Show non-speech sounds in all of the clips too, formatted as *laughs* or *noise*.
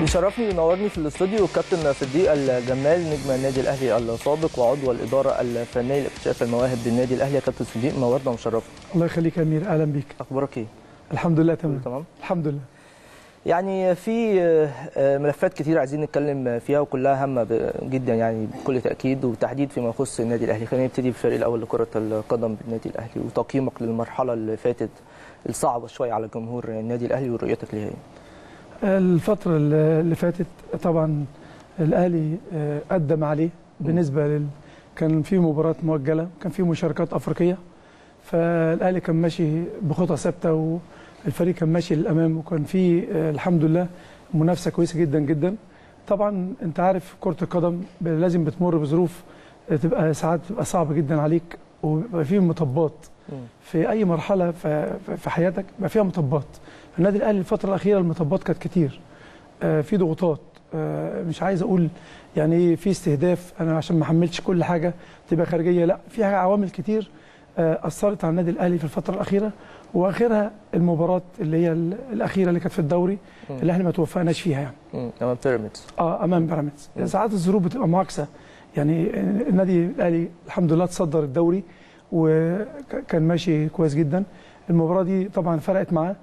بيشرفني وينورني في الاستوديو الكابتن صديق الجمال نجم النادي الأهلي السابق وعضو الإدارة الفنية لاكتشاف المواهب بالنادي الأهلي. يا كابتن صديق منورنا ومشرفنا الله يخليك يا أمير. أهلا بيك. أخبارك إيه؟ الحمد لله تمام. تمام. الحمد لله. يعني في ملفات كتير عايزين نتكلم فيها وكلها هامة جدا يعني بكل تأكيد وتحديد فيما يخص النادي الأهلي. خلينا نبتدي بالفريق الأول لكرة القدم بالنادي الأهلي وتقييمك للمرحلة اللي فاتت الصعبة شوية على جمهور النادي الأهلي ورؤيتك ليها الفترة اللي فاتت طبعا الأهلي قدم عليه. بالنسبة لل كان في مباراة مؤجلة كان في مشاركات أفريقية. فالأهلي كان ماشي بخطى ثابتة والفريق كان ماشي للأمام وكان في الحمد لله منافسة كويسة جدا جدا. طبعا أنت عارف كرة القدم لازم بتمر بظروف تبقى ساعات تبقى صعبة جدا عليك وبيبقى في مطبات. في أي مرحلة في حياتك بيبقى فيها مطبات. النادي الأهلي الفترة الأخيرة المطبات كانت كتير. في ضغوطات. مش عايز أقول يعني في استهداف أنا عشان ما حملتش كل حاجة تبقى خارجية لأ في عوامل كتير أثرت على النادي الأهلي في الفترة الأخيرة. وآخرها المباراة اللي هي الأخيرة اللي كانت في الدوري اللي إحنا ما توفقناش فيها يعني. أمام بيراميدز. آه أمام بيراميدز. ساعات الظروف بتبقى معاكسة. يعني النادي الأهلي الحمد لله تصدر الدوري وكان ماشي كويس جدا. المباراة دي طبعا فرقت معاه. آه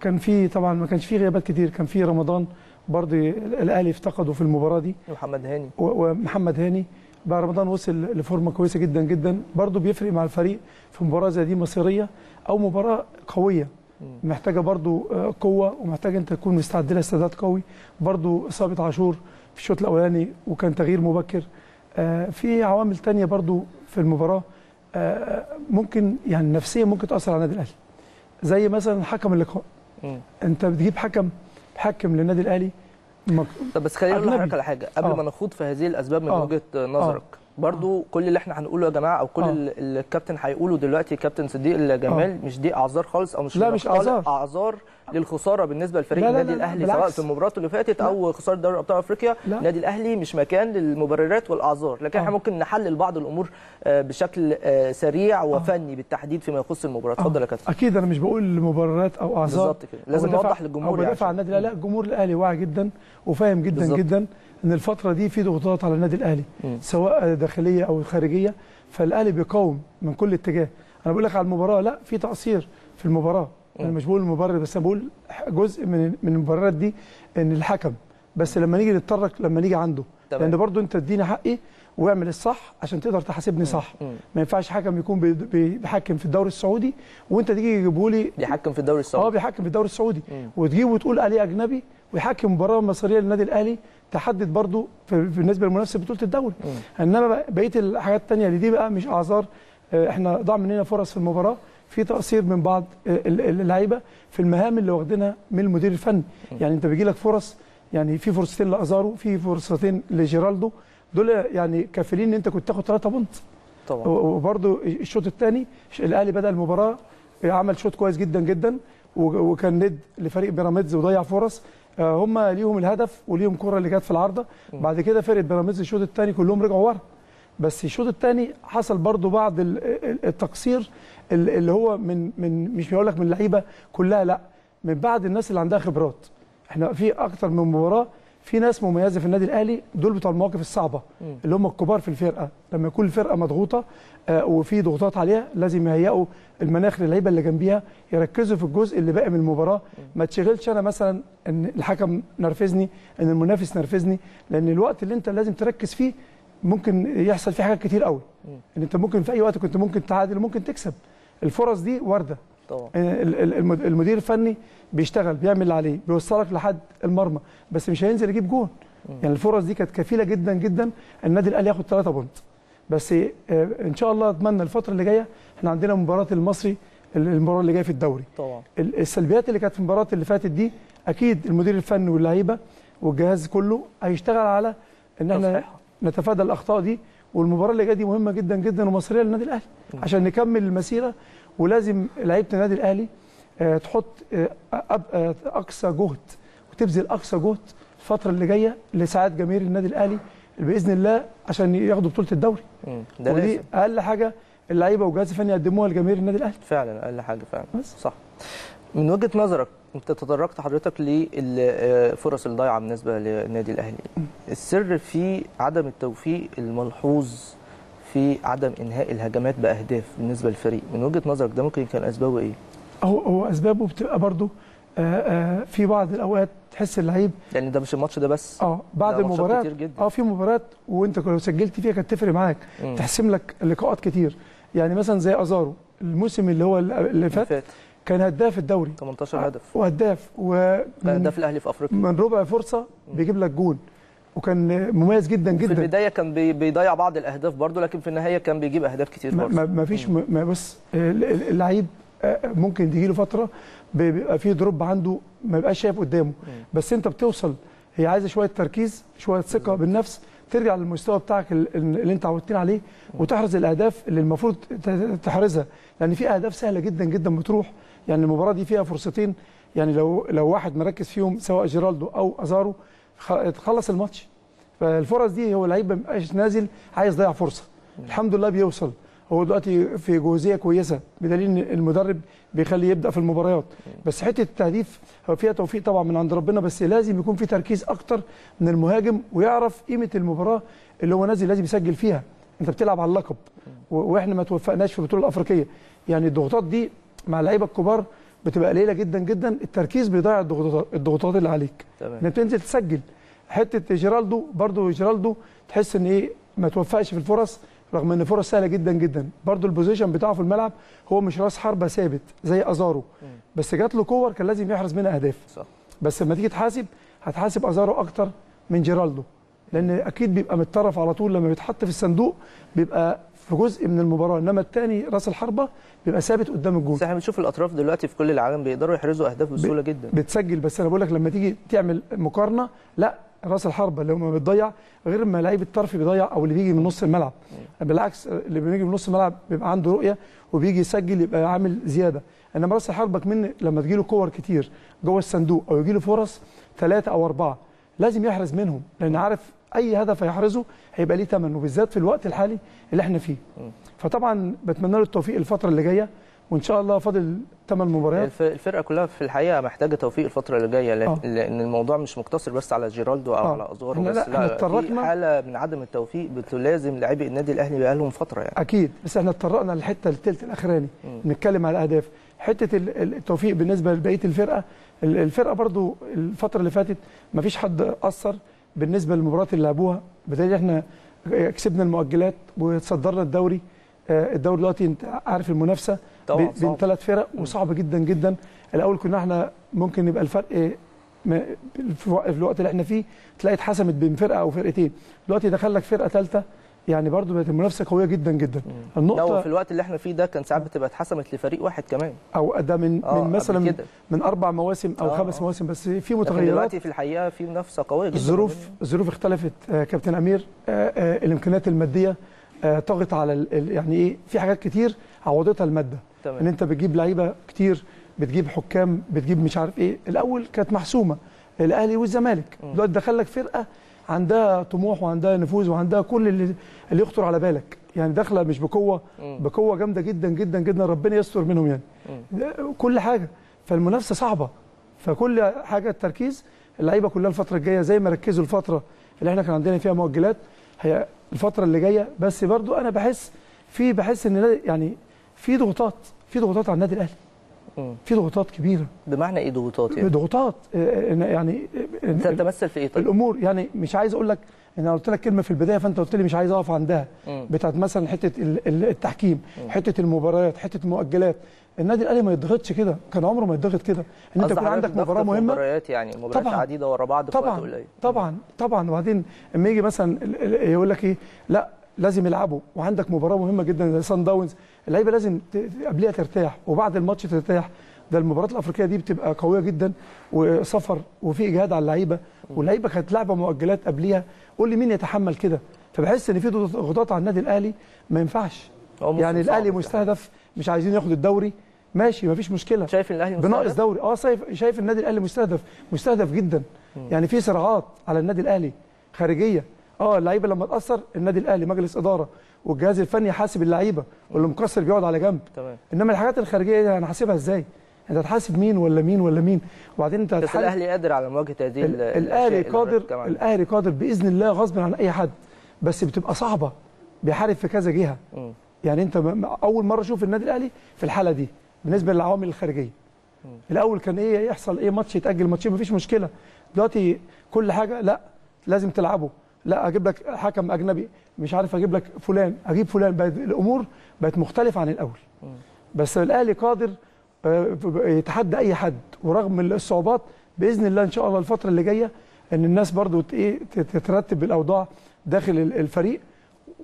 كان في طبعا ما كانش في غيابات كتير كان في رمضان برضه الاهلي افتقده في المباراة دي. ومحمد هاني. ومحمد هاني. بقى رمضان وصل لفورمة كويسة جدا جدا. برضه بيفرق مع الفريق في مباراة زي دي مصيرية أو مباراة قوية. محتاجة برضه قوة ومحتاجة أنت تكون مستعد لها استعداد قوي. برضه إصابة عاشور في الشوط الأولاني وكان تغيير مبكر. آه في عوامل ثانية برضه في المباراة. آه ممكن يعني نفسيا ممكن تأثر على النادي الأهلي. زي مثلا حكم اللقاء أنت بتجيب حكم حكم للنادي الأهلي مك... طب بس خلينا نقول لحضرتك على حاجة قبل آه. ما نخوض في هذه الأسباب من آه. وجهة نظرك آه. برضو كل اللي إحنا هنقوله يا جماعة أو كل آه. الكابتن هيقوله دلوقتي كابتن صديق الجمال آه. مش دي أعذار خالص أو مش لا مش أعذار أعذار للخسارة بالنسبة لفريق النادي الأهلي سواء في المباراة اللي فاتت أو خسارة دوري أبطال أفريقيا. النادي الأهلي مش مكان للمبررات والأعذار لكن آه. إحنا ممكن نحلل بعض الأمور بشكل سريع وفني بالتحديد فيما يخص المباراة. اتفضل يا كابتن. أكيد أنا مش بقول مبررات أو أعذار. بالظبط كده. لازم نوضح للجمهور يعني بدافع عن النادي. الاهلي لا الجمهور الأهلي واعي جدا وفاهم جدا بالزبط. جدا إن الفترة دي في ضغوطات على النادي الأهلي م. سواء داخلية أو خارجية. فالأهلي بيقاوم من كل اتجاه. أنا بقول لك على المباراة لا في تقصير في المباراة. أنا مش بقول المبرر بس أنا بقول جزء من من المبررات دي إن الحكم بس لما نيجي نتطرق لما نيجي عنده. تمام. لأن برضو أنت اديني حقي واعمل الصح عشان تقدر تحاسبني صح. م. ما ينفعش حكم يكون بيحكم في الدوري السعودي وأنت تيجي تجيبه لي. بيحكم في الدوري السعودي. آه بيحكم في الدوري السعودي. وتجيبه وتقول عليه أجنبي ويحكم مباراه مصريه للنادي الأهلي تحدد برضو بالنسبة لمنافسة بطولة الدوري. إنما بقية الحاجات الثانية اللي دي بقى مش أعذار. إحنا ضاع مننا فرص في المباراة. في تقصير من بعض اللعيبة في المهام اللي واخدينها من المدير الفني. يعني انت بيجي لك فرص يعني في فرصتين لأزارو في فرصتين لجيرالدو. دول يعني كافلين إن انت كنت تاخد 3 بونت. طبعا. وبرده الشوط الثاني الأهلي بدأ المباراة عمل شوط كويس جدا جدا وكان ند لفريق بيراميدز وضيع فرص. هم ليهم الهدف وليهم كرة اللي جت في العارضة. بعد كده فرقه بيراميدز الشوط الثاني كلهم رجعوا ورا. بس الشوط الثاني حصل برده بعض التقصير اللي هو من من مش بقول لك من اللعيبة كلها لا من بعض الناس اللي عندها خبرات إحنا في أكتر من مباراة في ناس مميزة في النادي الأهلي دول بتوع المواقف الصعبة م. اللي هم الكبار في الفرقة لما يكون الفرقة مضغوطة آه وفي ضغوطات عليها لازم يهيئوا المناخ للعيبة اللي جنبيها يركزوا في الجزء اللي باقي من المباراة. ما تشغلش أنا مثلا إن الحكم نرفزني إن المنافس نرفزني لأن الوقت اللي أنت لازم تركز فيه ممكن يحصل فيه حاجات كتير قوي. إن أنت ممكن في أي وقت كنت ممكن تعادل وممكن تكسب الفرص دي واردة. طبعا. المدير الفني بيشتغل بيعمل اللي عليه بيوصلك لحد المرمى بس مش هينزل يجيب جون. يعني الفرص دي كانت كفيلة جدا جدا. النادي الأهلي ياخد 3 بونت. بس إن شاء الله أتمنى الفترة اللي جاية إحنا عندنا مباراة المصري المباراة اللي جاية في الدوري. طبعا. السلبيات اللي كانت في المباراة اللي فاتت دي أكيد المدير الفني واللعيبة والجهاز كله هيشتغل على إن إحنا نتفادى الأخطاء دي والمباراة اللي جاية دي مهمة جدا جدا ومصريه للنادي الأهلي. عشان نكمل المسيرة ولازم لعيبة النادي الأهلي تحط أقصى جهد وتبذل أقصى جهد الفترة اللي جاية لسعاد جماهير النادي الأهلي بإذن الله عشان ياخدوا بطولة الدوري. ده ودي لازم. أقل حاجة اللعيبة والجهاز الفني يقدموها لجماهير النادي الأهلي. فعلا أقل حاجة فعلا. بس. صح. من وجهة نظرك أنت تطرقت حضرتك للفرص الضايعه بالنسبة للنادي الأهلي. السر في عدم التوفيق الملحوظ في عدم إنهاء الهجمات باهداف بالنسبة للفريق. من وجهة نظرك ده ممكن كان أسبابه إيه؟ هو هو أسبابه بتبقى برضو آه، آه، في بعض الأوقات تحس اللعيب يعني ده مش الماتش ده بس. آه بعد المباراه. آه في مباريات وأنت لو سجلت فيها كانت تفرق معاك. مم. تحسم لك لقاءات كتير. يعني مثلا زي أزارو الموسم اللي هو اللي فات فات. كان هداف الدوري. 18 هدف. وهداف ومن هدف الأهلي في أفريقيا. من ربع فرصة بيجيب لك جون. وكان مميز جدا في جدا. البداية كان بي- بيضيع بعض الأهداف برضه لكن في النهاية كان بيجيب أهداف كتير برضه. ما فيش ما بص آه، ال- ال- اللعيب آه، ممكن تجي له فترة بي- بيبقى فيه drop عنده ما يبقاش شايف قدامه. بس انت بتوصل هي عايزة شوية تركيز شوية ثقة بالنفس ترجع للمستوى بتاعك ال- ال- اللي انت عودتين عليه وتحرز الأهداف اللي المفروض تحرزها. لأن في أهداف سهلة جدا جدا بتروح. يعني المباراة دي فيها فرصتين. يعني لو لو واحد مركز فيهم سواء جيرالدو أو أزارو خ- خلص الماتش. فالفرص دي هو اللعيب ما بيبقاش نازل عايز يضيع فرصة. الحمد لله بيوصل. هو دلوقتي في جوزية كويسة بدليل إن المدرب بيخليه يبدأ في المباريات. بس حتة التهديف هو فيها توفيق طبعا من عند ربنا بس لازم يكون في تركيز أكتر من المهاجم ويعرف قيمة المباراة اللي هو نازل لازم يسجل فيها. أنت بتلعب على اللقب. وإحنا ما توفقناش في البطولة الأفريقية. يعني الضغوطات دي مع اللعيبة الكبار بتبقى قليلة جدا جدا التركيز بيضيع الضغوطات الضغوطات اللي عليك. تمام. إنك تنزل تسجل. حتة جيرالدو برضو جيرالدو تحس إن إيه ما توفقش في الفرص رغم إن فرص سهلة جدا جدا. برضو ال position بتاعه في الملعب هو مش راس حربة ثابت زي أزارو. بس جات له كور كان لازم يحرز منها أهداف. صح. بس لما تيجي تحاسب هتحاسب أزارو أكتر من جيرالدو. لأن أكيد بيبقى متطرف على طول لما بيتحط في الصندوق بيبقى في جزء من المباراة إنما الثاني رأس الحربة بيبقى ثابت قدام الجول إحنا بنشوف الأطراف دلوقتي في كل العالم بيقدروا يحرزوا أهداف بسهولة جدا. بتسجل بس أنا بقول لك لما تيجي تعمل مقارنة لا رأس الحربة اللي هو ما بتضيع غير ما لعيب الطرف بيضيع أو اللي بيجي من نص الملعب. بالعكس اللي بيجي من نص الملعب بيبقى عنده رؤية وبيجي يسجل يبقى عامل زيادة. إنما رأس الحربة كمان لما تجي له كور كتير جوه الصندوق أو يجي له فرص ثلاثة أو أربعة لازم يحرز منهم لأن عارف أي هدف هيحرزه هيبقى ليه ثمن وبالذات في الوقت الحالي اللي إحنا فيه. فطبعا بتمنى له التوفيق الفترة اللي جاية وإن شاء الله فاضل ثمان مباريات. الف- الفرقة كلها في الحقيقة محتاجة توفيق الفترة اللي جاية لأن- آه. لأن الموضوع مش مقتصر بس على جيرالدو أو آه. على إحنا بس لا، لا في اتطرقنا- حالة من عدم التوفيق بتلازم لاعبي النادي الأهلي بقالهم فترة يعني. أكيد بس إحنا اتطرقنا للحتة الثلث الأخراني. نتكلم على الأهداف. حتة ال- ال- التوفيق بالنسبة لبقية الفرقة ال- الفرقة برضو الفترة اللي فاتت ما فيش حد أثر. بالنسبة للمباريات اللي لعبوها بدليل إحنا كسبنا المؤجلات وتصدرنا الدوري. آه، الدوري دلوقتي انت عارف المنافسة طبعاً بين-. ثلاث فرق وصعب جدا جدا. الأول كنا إحنا ممكن يبقى الفرق وق- في الوقت اللي إحنا فيه تلاقي اتحسمت بين فرقة أو فرقتين. دلوقتي دخل لك فرقة ثالثه يعني برضو بقت المنافسة قوية جدا جدا. لو النقطة في الوقت اللي إحنا فيه ده كان ساعات بتبقى اتحسمت لفريق واحد كمان. أو ده من آه، من مثلا كده. من أربع مواسم أو آه، خمس آه. مواسم بس في متغيرات. دلوقتي في الحقيقة في منافسة قوية جدا. الظروف الظروف اختلفت آه، كابتن أمير. آه، آه، الامكانيات المادية آه، طغت على يعني إيه في حاجات كتير عوضتها المادة. تمام. إن أنت بتجيب لعيبة كتير بتجيب حكام بتجيب مش عارف إيه. الأول كانت محسومة الأهلي والزمالك. دلوقتي دخل لك فرقة عندها طموح وعندها نفوذ وعندها كل اللي اللي يخطر على بالك. يعني داخلة مش بقوة بقوة جامدة جدا جدا جدا. ربنا يستر منهم يعني. كل حاجة. فالمنافسة صعبة. فكل حاجة التركيز اللعيبة كلها الفترة الجاية زي ما ركزوا الفترة اللي إحنا كان عندنا فيها مؤجلات هي الفترة اللي جاية. بس برضو أنا بحس في بحس إن يعني في ضغوطات في ضغوطات على النادي الأهلي. في ضغوطات كبيرة. بمعنى إيه ضغوطات يعني؟ ضغوطات آه، آه، يعني تتمثل في إيه طيب؟ الأمور يعني مش عايز أقول لك أنا قلت لك كلمة في البداية فأنت قلت لي مش عايز أقف عندها. بتاعت مثلا حتة ال- ال- التحكيم حتة المباريات حتة المؤجلات. النادي الأهلي ما يتضغطش كده كان عمره ما يتضغط كده. إن أنت يكون عندك مباراة مهمة. مباريات يعني مباريات طبعاً. عديدة ورا بعض طبعا. طبعا. طبعا. وبعدين لما يجي مثلا يقول لك إيه؟ لا لازم يلعبوا. وعندك مباراة مهمة جدا زي سان داونز اللعيبة لازم قبلها ترتاح وبعد الماتش ترتاح. ده المباريات الأفريقية دي بتبقى قوية جدا وسفر وفي إجهاد على اللعيبة واللعيبة كانت لعبه مؤجلات قبليها. قول لي مين يتحمل كده؟ فبحس إن في ضغوطات على النادي الأهلي ما ينفعش. يعني الأهلي مستهدف مش عايزين ياخد الدوري. ماشي مفيش مشكلة. شايف إن الأهلي بناقص؟ دوري. آه شايف شايف النادي الأهلي مستهدف مستهدف جدا. يعني في صراعات على النادي الأهلي خارجية. آه اللعيبه لما تاثر النادي الاهلي مجلس اداره والجهاز الفني حاسب اللعيبه واللي مقصر بيقعد على جنب. تمام. انما الحاجات الخارجيه دي أنا حاسبها إزاي؟ انت هتحاسب مين ولا مين ولا مين؟ وبعدين انت بس الأهلي قادر على مواجهة هذه ال- ال- الأهلي قادر. الأهلي قادر بإذن الله غصب عن أي حد بس بتبقى صعبة بيحارب في كذا جهة. مم. يعني انت م- م- أول مرة أشوف النادي الأهلي في الحالة دي بالنسبة للعوامل الخارجية. الأول كان إيه يحصل إيه ماتش يتأجل ماتشين؟ مفيش مشكلة. دلوقتي كل حاجة لا لازم تلعبه. لا أجيب لك حكم أجنبي مش عارف أجيب لك فلان. أجيب فلان بقت الأمور بقت مختلفة عن الأول. بس الاهلي قادر آه، يتحدى أي حد. ورغم الصعوبات بإذن الله إن شاء الله الفترة اللي جاية إن الناس برضو إيه تترتب الأوضاع داخل ال- الفريق.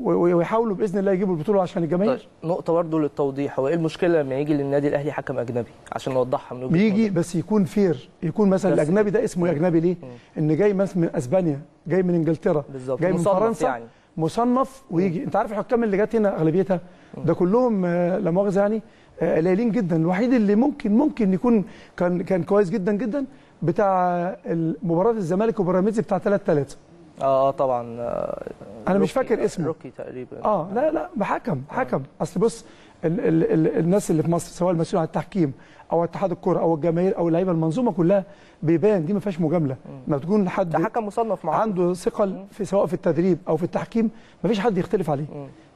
ويحاولوا بإذن الله يجيبوا البطولة عشان الجماهير. طيب نقطة برضه للتوضيح هو إيه المشكلة لما يجي للنادي الأهلي حكم أجنبي؟ عشان نوضحها من بيجي. بس يكون فير يكون مثلا الأجنبي ده اسمه أجنبي ليه؟ إن جاي مثلا من أسبانيا جاي من إنجلترا بالظبط جاي من مصنف فرنسا يعني. مصنف ويجي. أنت عارف الحكام اللي جت هنا أغلبيتها؟ ده كلهم آه، لا مؤاخذة يعني آه، قليلين جدا. الوحيد اللي ممكن ممكن يكون كان كان كويس جدا جدا بتاع مباراه الزمالك وبيراميدز بتاع 3 3 آه آه طبعا آه، أنا مش فاكر اسمه. روكي تقريبا. آه لا لا بحكم حكم أصل بص ال ال ال الناس اللي في مصر سواء المسؤول عن التحكيم أو اتحاد الكرة أو الجماهير أو اللعيبة المنظومة كلها بيبان دي ما فيهاش مجاملة. ما بتكون ده حد حكم مصنف معاه عنده ثقل في سواء في التدريب أو في التحكيم ما فيش حد يختلف عليه.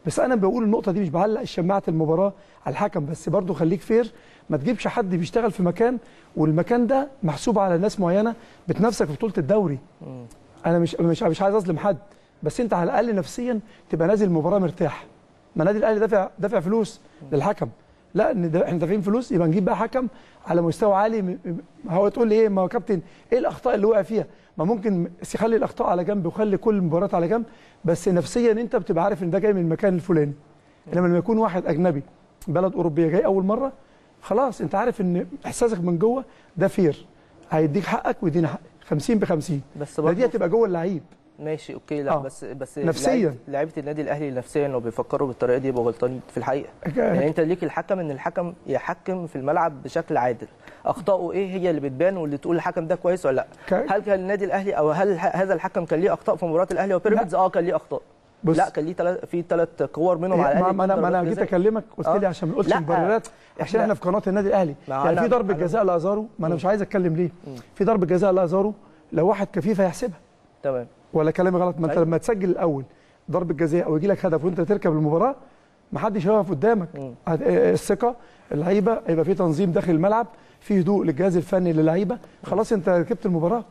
بس أنا بقول النقطة دي مش بعلق شماعه المباراة على الحكم بس برضو خليك فير ما تجيبش حد بيشتغل في مكان والمكان ده محسوب على ناس معينة بتنافسك في بطولة الدوري. أنا مش مش مش عايز أظلم حد بس أنت على الأقل نفسيا تبقى نازل المباراه مرتاح. ما النادي الأهلي دافع دافع فلوس للحكم. لا إحنا دافعين فلوس يبقى نجيب بقى حكم على مستوى عالي. هو تقول لي إيه؟ ما هو كابتن إيه الأخطاء اللي وقع فيها؟ ما ممكن يخلي الأخطاء على جنب ويخلي كل المباريات على جنب بس نفسيا أنت بتبقى عارف إن ده جاي من المكان الفلاني. إنما لما يكون واحد أجنبي بلد أوروبية جاي أول مرة خلاص أنت عارف إن إحساسك من جوه ده fair. هيديك حقك ويدينا حقك. 50 ب 50 بس دي هتبقى جوه اللعيب. ماشي أوكي لا آه. بس بس نفسياً. لعيبة النادي الأهلي نفسيا لو بيفكروا بالطريقة دي يبقوا غلطانين في الحقيقة. يعني أنت ليك الحكم إن الحكم يحكم في الملعب بشكل عادل. اخطائه إيه هي اللي بتبان واللي تقول الحكم ده كويس ولا لأ؟ هل كان النادي الأهلي أو هل هذا الحكم كان ليه أخطاء في مباراة الأهلي وبيراميدز؟ آه كان ليه أخطاء. بص. لا كان ليه تلات في ثلاث كور منهم على ما, الاقل ما أنا ما أنا جيت. أكلمك قلت آه. لي عشان ما نقولش مبررات عشان إحنا في قناة النادي الأهلي. يعني في ضربة جزاء لأزارو ما أنا مش عايز أتكلم ليه. في ضربة جزاء لأزارو لو واحد كفيف هيحسبها. تمام. ولا كلامي غلط ما أنت أيوة. لما تسجل الأول ضربة جزاء أو يجي لك هدف وأنت تركب المباراة ما حدش هيقف قدامك. هت- آه، الثقة اللعيبة هيبقى في تنظيم داخل الملعب في هدوء للجهاز الفني للعيبة. خلاص أنت ركبت المباراة.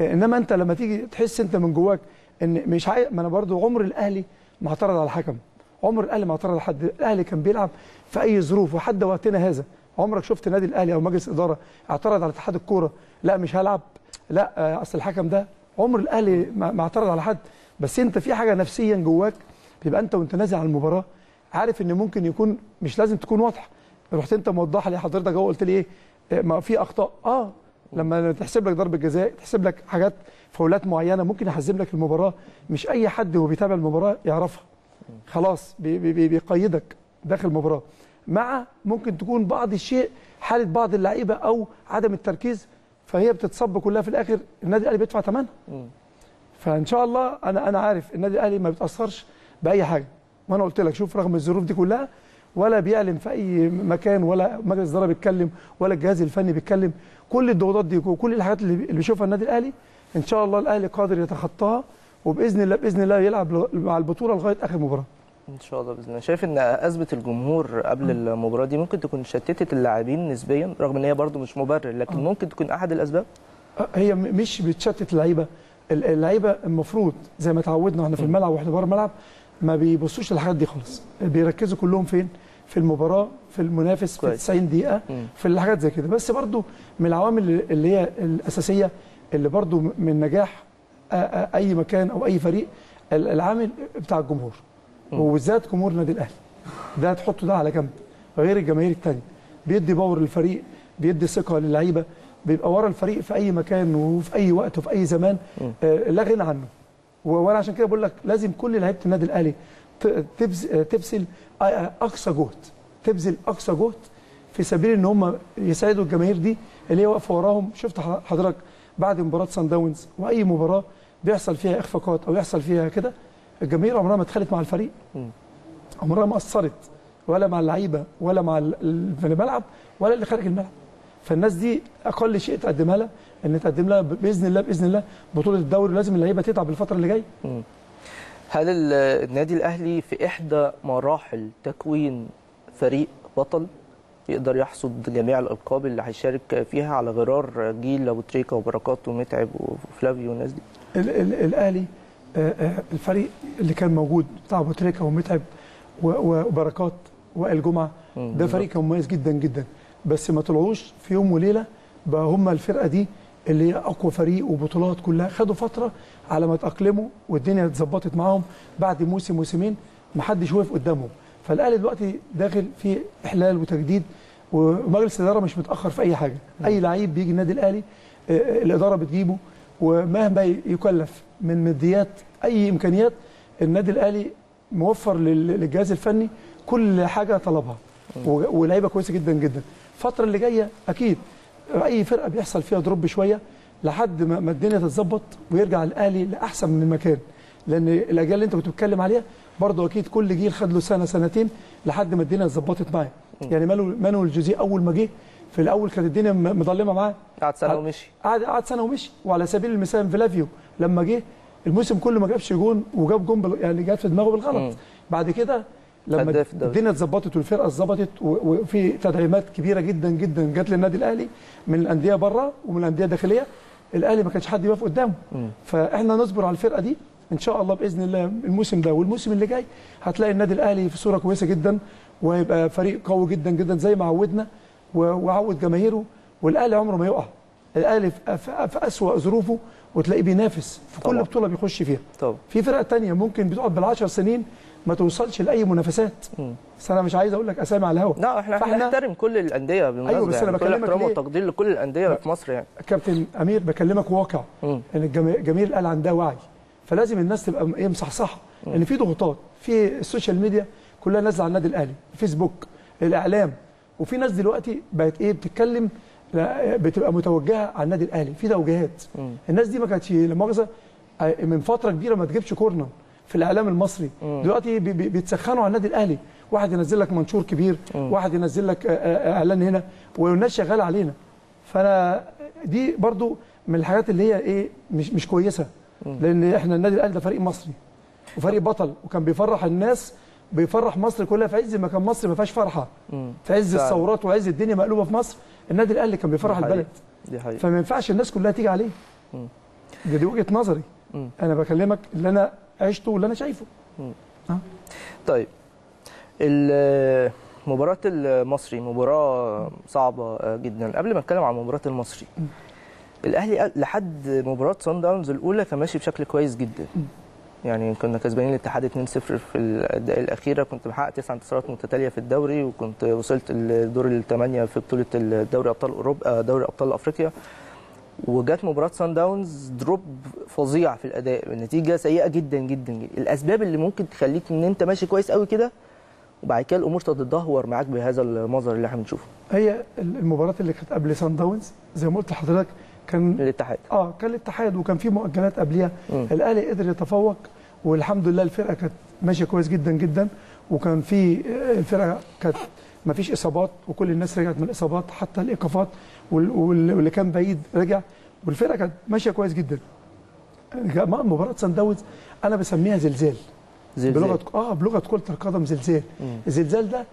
آه، إنما أنت لما تيجي تحس أنت من جواك إن مش عاي... ما أنا برضو عمر الأهلي ما اعترض على الحكم. عمر الأهلي ما اعترض على حد الأهلي كان بيلعب في أي ظروف وحد وقتنا هذا. عمرك شفت نادي الأهلي أو مجلس إدارة اعترض على اتحاد الكورة؟ لا مش هلعب. لا آه، أصل الحكم ده عمر الأهلي ما اعترض على حد. بس أنت في حاجة نفسيا جواك بيبقى أنت وأنت نازل على المباراة عارف إن ممكن يكون مش لازم تكون واضحة. رحت أنت موضح لي حضرتك قلت لي إيه آه، ما في أخطاء. آه لما تحسب لك ضربة جزاء تحسب لك حاجات فاولات معينة ممكن يحسم لك المباراة. مش أي حد وهو بيتابع المباراة يعرفها. خلاص بي- بي- بي- بيقيدك داخل المباراة. مع ممكن تكون بعض الشيء حالة بعض اللعيبة أو عدم التركيز فهي بتتصب كلها في الآخر النادي الأهلي بيدفع ثمنها. فإن شاء الله أنا أنا عارف النادي الأهلي ما بيتأثرش بأي حاجة. وأنا قلت لك شوف رغم الظروف دي كلها ولا بيعلن في أي مكان ولا مجلس إدارة بيتكلم ولا الجهاز الفني بيتكلم. كل الضغوطات دي وكل الحاجات اللي بيشوفها النادي الأهلي إن شاء الله الأهلي قادر يتخطاها وبإذن الله بإذن الله يلعب مع البطولة لغاية آخر مباراة. إن شاء الله بإذن الله. شايف إن أزمة الجمهور قبل المباراة دي ممكن تكون شتتت اللاعبين نسبيا رغم إن هي برضو مش مبرر لكن ممكن تكون أحد الأسباب؟ هي م- مش بتشتت اللعيبة. ال- اللعيبة المفروض زي ما اتعودنا وإحنا في الملعب وإحنا بره الملعب ما بيبصوش للحاجات دي خالص. بيركزوا كلهم فين؟ في المباراة في المنافس في كويس. 90 دقيقة. في الحاجات زي كده. بس برضو من العوامل اللي هي الأساسية اللي برضو من نجاح أي مكان أو أي فريق ال- العامل بتاع الجمهور. وبالذات جمهور النادي الأهلي. ده تحطه ده على جنب. غير الجماهير التانية. بيدي باور للفريق بيدي ثقة للعيبة. بيبقى ورا الفريق في أي مكان وفي أي وقت وفي أي زمان. آه، لا غنى عنه. وأنا عشان كده بقول لك لازم كل لعيبة النادي الأهلي آه، تبذل أقصى جهد. تبذل أقصى جهد في سبيل إن هم يساعدوا الجماهير دي اللي هي واقفة وراهم. شفت حضرتك بعد مباراة سان داونز وأي مباراة بيحصل فيها إخفاقات أو يحصل فيها كده الجماهير عمرها ما اتخلت مع الفريق. عمرها ما قصرت ولا مع اللعيبة ولا مع في الملعب ولا اللي خارج الملعب. فالناس دي أقل شيء تقدمها لها إن تقدم لها بإذن الله بإذن الله بطولة الدوري لازم اللعيبة تتعب الفترة اللي جاية. هل ال- النادي الأهلي في إحدى مراحل تكوين فريق بطل؟ يقدر يحصد جميع الألقاب اللي هيشارك فيها على غرار جيل أبو تريكة وبركات ومتعب وفلافيو والناس دي. ال- ال- الأهلي آه، آه، الفريق اللي كان موجود بتاع أبو تريكة ومتعب وبركات وائل جمعة ده فريق كان مميز جدا جدا. بس ما طلعوش في يوم وليلة بقى هم الفرقة دي اللي هي أقوى فريق وبطولات كلها. خدوا فترة على ما تأقلموا والدنيا اتظبطت معاهم. بعد موسم موسمين ما حدش وقف قدامهم. فالأهلي دلوقتي داخل في إحلال وتجديد ومجلس الإدارة مش متأخر في أي حاجة. أي لعيب بيجي النادي الأهلي آه، آه، الإدارة بتجيبه ومهما يكلف من ماديات أي إمكانيات النادي الأهلي موفر لل- للجهاز الفني كل حاجة طلبها. و- ولاعيبه كويسة جدا جدا. الفترة اللي جاية أكيد أي فرقة بيحصل فيها drop شوية لحد ما ما الدنيا تتظبط ويرجع الأهلي لأحسن من مكان لأن الأجيال اللي أنت كنت بتتكلم عليها برضه أكيد كل جيل خد له سنة سنتين لحد ما الدنيا اتظبطت معاه يعني مانويل مانويل جوزيه أول ما جه في الأول كانت الدنيا مظلمة معاه قعد سنة ومشي قعد قعد سنة ومشي وعلى سبيل المثال فلافيو لما جه الموسم كله ما جابش جون وجاب جون. يعني جات في دماغه. بالغلط بعد كده لما. الدنيا اتظبطت والفرقة اتظبطت وفي تدعيمات كبيرة جدا جدا جت للنادي الأهلي من الأندية بره ومن الأندية الداخلية الأهلي ما كانش حد يقف قدامه. فإحنا نصبر على الفرقة دي إن شاء الله بإذن الله الموسم ده والموسم اللي جاي هتلاقي النادي الأهلي في صورة كويسة جدا وهيبقى فريق قوي جدا جدا زي ما عودنا وعود جماهيره والأهلي عمره ما يقع الأهلي في, أسوأ ظروفه وتلاقيه بينافس في كل طبعا. بطولة بيخش فيها طب في فرق تانية ممكن بتقعد بالعشر سنين ما توصلش لأي منافسات. بس أنا مش عايز أقول لك أسامي على الهوا لا إحنا فإحنا- نحترم كل الأندية بالمناسبة أيوة، بس يعني كل بكلمك احترام ليه؟ والتقدير لكل الأندية في مصر يعني كابتن أمير بكلمك واقع. إن الجما- جماهير الأهلي عندها وعي فلازم الناس تبقى إيه مصحصحة. لأن في ضغوطات في ال social media كلها نازلة على النادي الأهلي فيسبوك الإعلام. وفي ناس دلوقتي بقت إيه بتتكلم بتبقى متوجهة على النادي الأهلي. في توجيهات. مم. الناس دي ما كانتش لا مؤاخذة آه، من فترة كبيرة ما تجيبش corner في الإعلام المصري. مم. دلوقتي بي- بي- بيتسخنوا على النادي الأهلي. واحد ينزل لك منشور كبير مم. واحد ينزل لك آه، آه، إعلان هنا والناس شغالة علينا. فأنا دي برضو من الحاجات اللي هي إيه مش مش كويسة. لأن إحنا النادي الاهلي ده فريق مصري وفريق بطل وكان بيفرح الناس بيفرح مصر كلها في عز ما كان مصر ما فيهاش فرحة. مم. في عز. الثورات وعز الدنيا مقلوبة في مصر النادي الاهلي كان بيفرح دي. البلد. دي حقيقة. فما ينفعش الناس كلها تيجي عليه. مم. دي, دي وجهة نظري. مم. أنا بكلمك اللي أنا عشته واللي أنا شايفه. طيب. ال- مباراة المصري مباراة صعبة جدا. قبل ما أتكلم عن مباراة المصري الأهلي لحد مباراة صن داونز الأولى كان ماشي بشكل كويس جدا. يعني كنا كسبانين الاتحاد 2-0 في الدقائق الأخيرة كنت محقق تسع انتصارات متتالية في الدوري وكنت وصلت الدور الثمانيه في بطولة الدوري أبطال أوروبا دوري أبطال أفريقيا. وجات مباراة سان داونز دروب فظيع في الأداء النتيجه سيئة جدا جدا جدا. الأسباب اللي ممكن تخليك إن أنت ماشي كويس قوي كده وبعد كده الأمور تتدهور معاك بهذا المظهر اللي إحنا بنشوفه. هي المباراة اللي كانت قبل سان داونز زي ما قلت لحضرتك كان للاتحاد آه كان الاتحاد وكان في مؤجلات قبليها. الاهلي قدر يتفوق والحمد لله الفرقة كانت ماشية كويس جدا جدا وكان في آه، الفرقة كانت ما فيش إصابات وكل الناس رجعت من الإصابات حتى الإيقافات وال- وال- واللي كان بعيد رجع والفرقة كانت ماشية كويس جدا مباراة سان داونز أنا بسميها زلزال زلزال. بلغة آه بلغة كرة القدم زلزال. الزلزال ده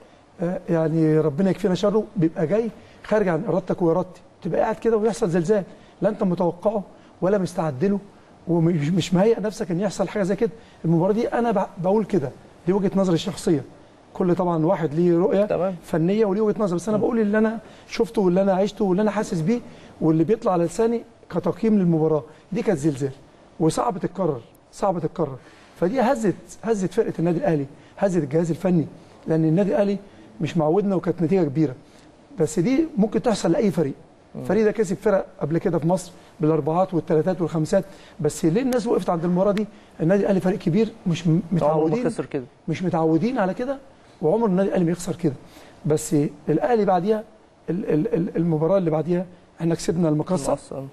يعني ربنا يكفينا شره بيبقى جاي خارج عن إرادتك وإرادتي. تبقى قاعد كده ويحصل زلزال لا أنت متوقعه ولا مستعد له ومش مش مهيئ نفسك إن يحصل حاجة زي كده. المباراة دي أنا بقول كده دي وجهة نظري الشخصيه كل طبعا واحد ليه رؤية تمام. فنية وليه وجهة نظر بس أنا بقول اللي أنا شفته واللي أنا عشته واللي أنا حاسس بيه واللي بيطلع على لساني كتقييم للمباراة دي كانت زلزال. وصعب تتكرر صعب تتكرر. فدي هزت هزت فرقة النادي الأهلي هزت الجهاز الفني لأن النادي الأهلي مش معودنا وكانت نتيجة كبيرة. بس دي ممكن تحصل لأي فريق. فريق ده كسب فرق قبل كده في مصر بالأربعات والثلاثات والخمسات. بس ليه الناس وقفت عند المباراه دي؟ النادي الأهلي فريق كبير مش متعودين. خسر كده. مش متعودين على كده وعمر النادي الأهلي ما يخسر كده. بس الأهلي بعديها ال- ال- ال- المباراة اللي بعديها إحنا كسبنا المقصة. أصلاً.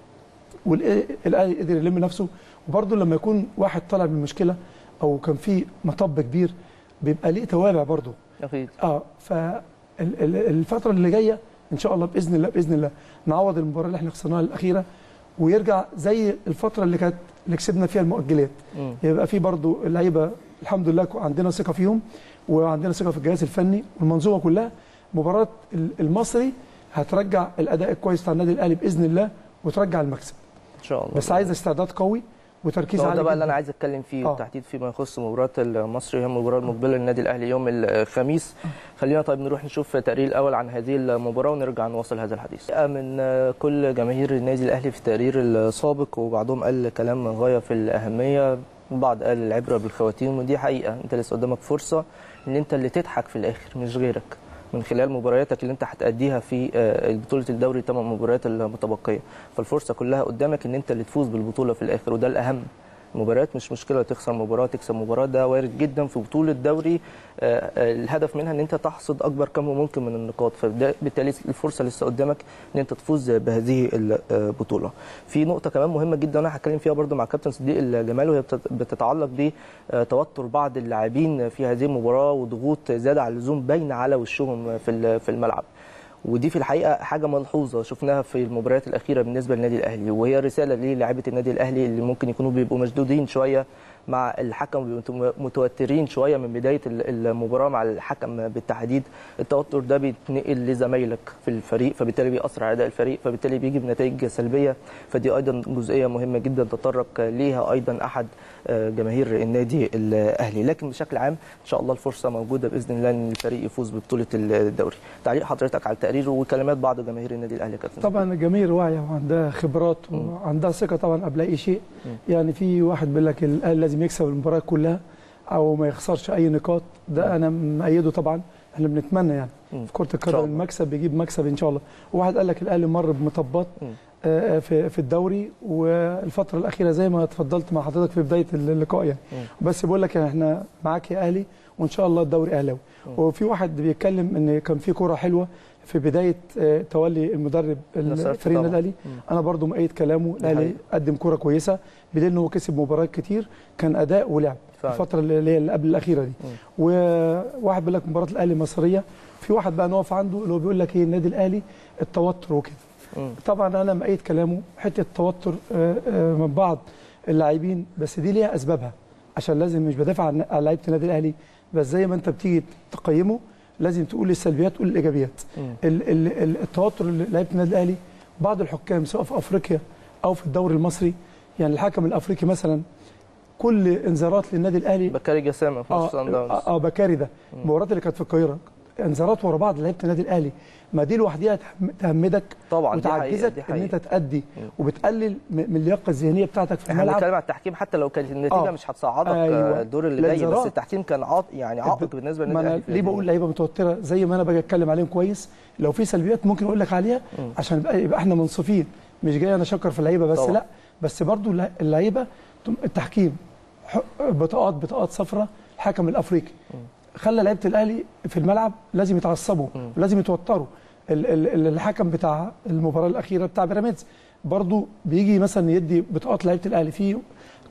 والاهلي قدر يلم نفسه. وبرضه لما يكون واحد طالع من مشكله أو كان في مطب كبير بيبقى ليه توابع برضه. أكيد. آه فالفتره اللي جاية إن شاء الله بإذن الله بإذن الله نعوض المباراة اللي إحنا خسرناها الأخيرة ويرجع زي الفترة اللي كانت اللي كسبنا فيها المؤجلات. مم. يبقى في برضو اللعيبة الحمد لله عندنا ثقة فيهم وعندنا ثقة في الجهاز الفني والمنظومة كلها. مباراة ال- المصري هترجع الأداء الكويس بتاع النادي الأهلي بإذن الله وترجع المكسب. إن شاء الله. بس عايز استعداد قوي وتركيز عالي ده بقى اللي. أنا عايز أتكلم فيه آه. بالتحديد فيما يخص مباراه المصري هي المباراه المقبله للنادي الأهلي يوم الخميس. خلينا طيب نروح نشوف تقرير الأول عن هذه المباراة ونرجع نواصل هذا الحديث. من كل جماهير النادي الأهلي في التقرير السابق وبعضهم قال كلام غاية في الأهمية البعض قال العبرة بالخواتيم ودي حقيقة. أنت لسه قدامك فرصة إن أنت اللي تضحك في الآخر مش غيرك. من خلال مبارياتك اللي انت هتأديها في آه، بطولة الدوري ثمان مباريات المتبقية. فالفرصة كلها قدامك إن انت اللي تفوز بالبطولة في الآخر وده الأهم. المباريات مش مشكلة تخسر مباراة تكسب مباراة. ده وارد جدا في بطولة دوري آه، آه، الهدف منها إن أنت تحصد أكبر كم ممكن من النقاط. فبالتالي الفرصة لسه قدامك إن أنت تفوز بهذه البطوله في نقطة كمان مهمة جدا أنا هتكلم فيها برضو مع كابتن صديق الجمال وهي بتت- بتتعلق بتوتر بعض اللاعبين في هذه المباراة وضغوط زيادة عن اللزوم باينه على وشهم في الملعب. ودي في الحقيقة حاجة ملحوظة شفناها في المباريات الأخيرة بالنسبة للنادي الأهلي وهي رساله للاعيبة النادي الأهلي اللي ممكن يكونوا بيبقوا مشدودين شوية مع الحكم متوترين شوية من بداية ال- المباراة مع الحكم بالتحديد. التوتر ده بيتنقل لزمايلك في الفريق فبالتالي بيأثر على أداء الفريق فبالتالي بيجي بنتائج سلبية. فدي أيضا جزئية مهمة جدا تطرق ليها أيضا أحد آه، جماهير النادي الأهلي. لكن بشكل عام إن شاء الله الفرصة موجودة بإذن الله إن الفريق يفوز ببطولة الدوري. تعليق حضرتك على التقرير وكلمات بعض جماهير النادي الأهلي كابتن. طبعا الجماهير واعيه وعندها خبرات وعندها ثقة طبعا قبل أي شيء. يعني في واحد بيقول لك الأهلي لازم يكسب المباراة كلها أو ما يخسرش أي نقاط ده أنا مأيده طبعا إحنا بنتمنى يعني. في كرة القدم. المكسب بيجيب مكسب إن شاء الله وواحد قال لك الأهلي مر بمطبات مم. آه، في في الدوري والفترة الأخيرة زي ما اتفضلت مع حضرتك في بداية اللقاء يعني. بس بقول لك إحنا معاك يا أهلي وإن شاء الله الدوري أهلاوي. وفي واحد بيتكلم إن كان في كورة حلوة في بداية آه، تولي المدرب نصرت فريق النادي طبعاً. الأهلي. أنا برضو مؤيد كلامه الأهلي. قدم كورة كويسة بدليل ان هو كسب مباريات كتير كان أداء ولعب فعلا. الفترة اللي هي اللي قبل الأخيرة دي مم. وواحد بيقول لك مباراة الأهلي مصريه في واحد بقى نقف عنده اللي هو بيقول لك إيه النادي الأهلي التوتر وكده. طبعا أنا مؤيد كلامه حتة التوتر آه، آه، من بعض اللاعبين بس دي ليها أسبابها عشان لازم مش بدافع عن لعيبة النادي الأهلي بس زي ما أنت بتيجي تقيمه لازم تقول السلبيات تقول الإيجابيات ال- ال- التوتر اللي لعيبة النادي الأهلي بعض الحكام سواء في أفريقيا أو في الدوري المصري يعني الحكم الأفريقي مثلا كل انذارات للنادي الأهلي بكاري جسامة في آه صن داونز آه, آه بكاري ده المباريات اللي كانت في القاهرة انذارات ورا بعض لعيبة النادي الأهلي ما دي لوحدها تهم- تهمدك طبعا دي حقيقة، وتعجزك دي إن حقيقة. انت تأدي مم. وبتقلل م- من اللياقة الذهنية بتاعتك في إحنا الملعب بنتكلم على التحكيم حتى لو كانت النتيجة آه. مش هتصعدك أيوة. آه، الدور اللي جاي بس. التحكيم كان عاط يعني عائق بالنسبة للنادي الأهلي ليه بقول. لعيبة متوترة زي ما أنا باجي أتكلم عليهم كويس لو في سلبيات ممكن أقول لك عليها مم. عشان يبقى, يبقى إحنا منصفين مش جاي أنا أشكر في اللعيبة بس طبعا. لأ بس برضو الل- اللعيبة التحكيم بطاقات بطاقات صفراء الحكم الأفريقي. خلى لعيبة الأهلي في الملعب لازم يتعصبوا مم. لازم يتوتروا. ال- ال- ال- الحكم بتاع المباراة الأخيرة بتاع بيراميدز برضو بيجي مثلا يدي بطاقات لعيبة الأهلي في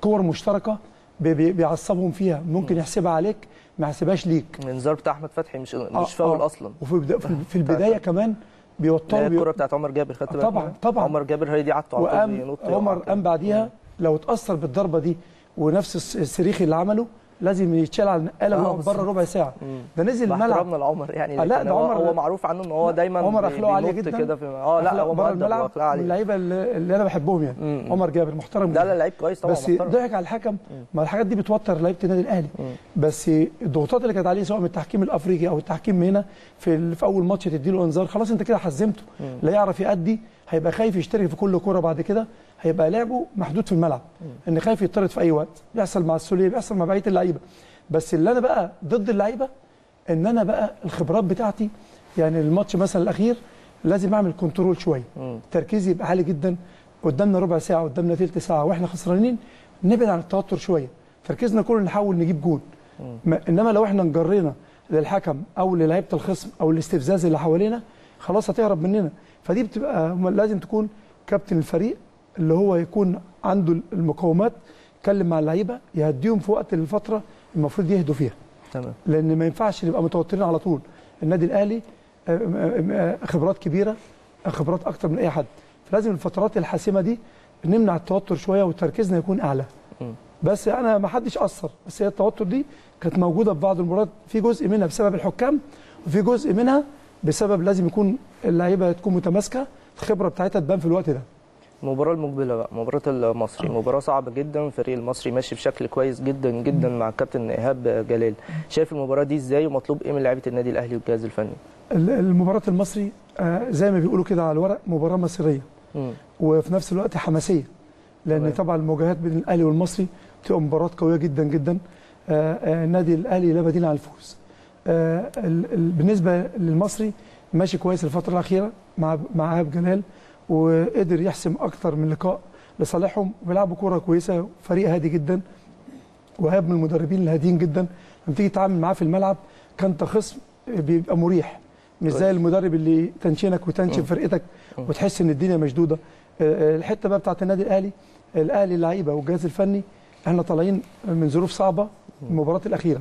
كور مشتركة بي- بي- بيعصبهم فيها ممكن يحسبها عليك ما يحسبهاش ليك. الانذار بتاع أحمد فتحي مش آه، مش فاول آه. أصلا. وفي *laughs* في البداية كمان بيوتروا بي... الكرة بتاعت عمر جابر خدت بالك طبعاً،؟ طبعاً. عمر جابر هي دي عدته على طول عمر. قام بعديها لو اتأثر بالضربة دي ونفس الصريخ اللي عمله لازم يتشال على النقاله آه، وهو. بره ربع ساعة مم. ده نزل الملعب احترامنا لعمر يعني آه، لا، ده هو, عمر- هو معروف عنه إن هو دايما عمر أخلاقه عالية جدا كده في آه لا هو بره الملعب من اللعيبة اللي أنا بحبهم يعني مم. عمر جابر محترم ده جدا. لا لعيب كويس طبعا بس. ضحك على الحكم ما الحاجات دي بتوتر لعيبة النادي الأهلي. بس الضغوطات اللي كانت عليه سواء من التحكيم الأفريقي أو التحكيم هنا في في أول ماتش تديله إنذار خلاص أنت كده حزمته لا يعرف يأدي هيبقى خايف يشترك في كل كورة بعد كده هيبقى لعبه محدود في الملعب إن خايف يطرد في أي وقت. بيحصل مع السولية بيحصل مع بقية اللعيبة. بس اللي أنا بقى ضد اللعيبة إن أنا بقى الخبرات بتاعتي يعني الماتش مثلا الأخير لازم أعمل control شوية. تركيزي يبقى عالي جدا قدامنا ربع ساعة قدامنا ثلث ساعة وإحنا خسرانين نبعد عن التوتر شوية. تركيزنا كله نحاول نجيب جون ما إنما لو إحنا انجرينا للحكم أو للعيبة الخصم أو الاستفزاز اللي حوالينا خلاص هتهرب مننا. فدي بتبقى لازم تكون كابتن الفريق اللي هو يكون عنده المقومات يتكلم مع اللعيبة يهديهم في وقت الفترة المفروض يهدوا فيها. تمام. لأن ما ينفعش نبقى متوترين على طول. النادي الأهلي آه، آه، آه، خبرات كبيرة خبرات أكتر من أي حد. فلازم الفترات الحاسمة دي نمنع التوتر شوية وتركيزنا يكون أعلى. بس أنا ما حدش اثر بس هي التوتر دي كانت موجودة في بعض المباريات في جزء منها بسبب الحكام وفي جزء منها بسبب لازم يكون اللعيبة تكون متماسكة الخبرة بتاعتها تبان في الوقت ده. المباراة المقبلة بقى مباراة المصري. مباراة صعبة جدا الفريق المصري ماشي بشكل كويس جدا جدا مع الكابتن إيهاب جلال. شايف المباراة دي إزاي؟ ومطلوب إيه من لعيبة النادي الأهلي والجهاز الفني؟ ال- المباراة المصري آه، زي ما بيقولوا كده على الورق مباراة مصريه مم. وفي نفس الوقت حماسية لأن تمام. طبعا المواجهات بين الأهلي والمصري بتبقى مباراة قوية جدا جدا. آه، آه، النادي الأهلي لا بديل عن الفوز. ال- ال- بالنسبة للمصري ماشي كويس الفترة الأخيرة مع مع ايهاب جلال وقدر يحسم أكتر من لقاء لصالحهم وبيلعبوا كورة كويسة فريق هادي جدا وهاب من المدربين الهاديين جدا لما تيجي تتعامل معاه في الملعب كانت خصم بيبقى مريح مش زي كويس. المدرب اللي تنشنك وتنشن. فرقتك. وتحس إن الدنيا مشدودة آه، آه، الحتة بقى بتاعت النادي الأهلي الأهلي اللعيبة والجهاز الفني إحنا طالعين من ظروف صعبة المباراة الأخيرة.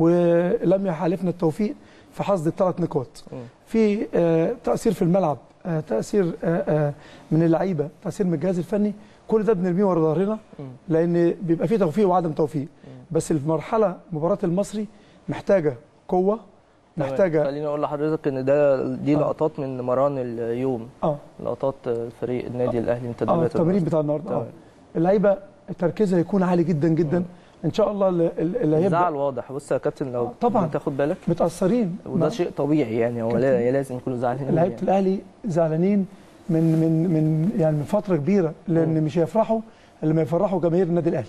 ولم يحالفنا التوفيق في حصد الثلاث نقاط. مم. في آه، تأثير في الملعب آه، تأثير آه، آه، من اللعيبة تأثير من الجهاز الفني كل ده بنرميه ورا ظهرنا مم. لأن بيبقى فيه توفيق وعدم توفيق. بس المرحله مباراة المصري محتاجة قوة محتاجة خليني أقول لحضرتك إن ده دي آه. لقطات من مران اليوم. آه. لقطات فريق النادي الأهلي من آه التمرين بتاع النهارده. آه. اللعيبة تركيزها يكون عالي جدا جدا. إن شاء الله اللي- هيبدأ. الزعل واضح. بص يا كابتن لو طبعاً. تاخد بالك. متأثرين. وده شيء طبيعي يعني. هو لا لازم يكونوا زعلانين. لعيبة يعني. الأهلي زعلانين من من من يعني من فترة كبيرة لأن مش هيفرحوا لما يفرحوا جماهير النادي الأهلي.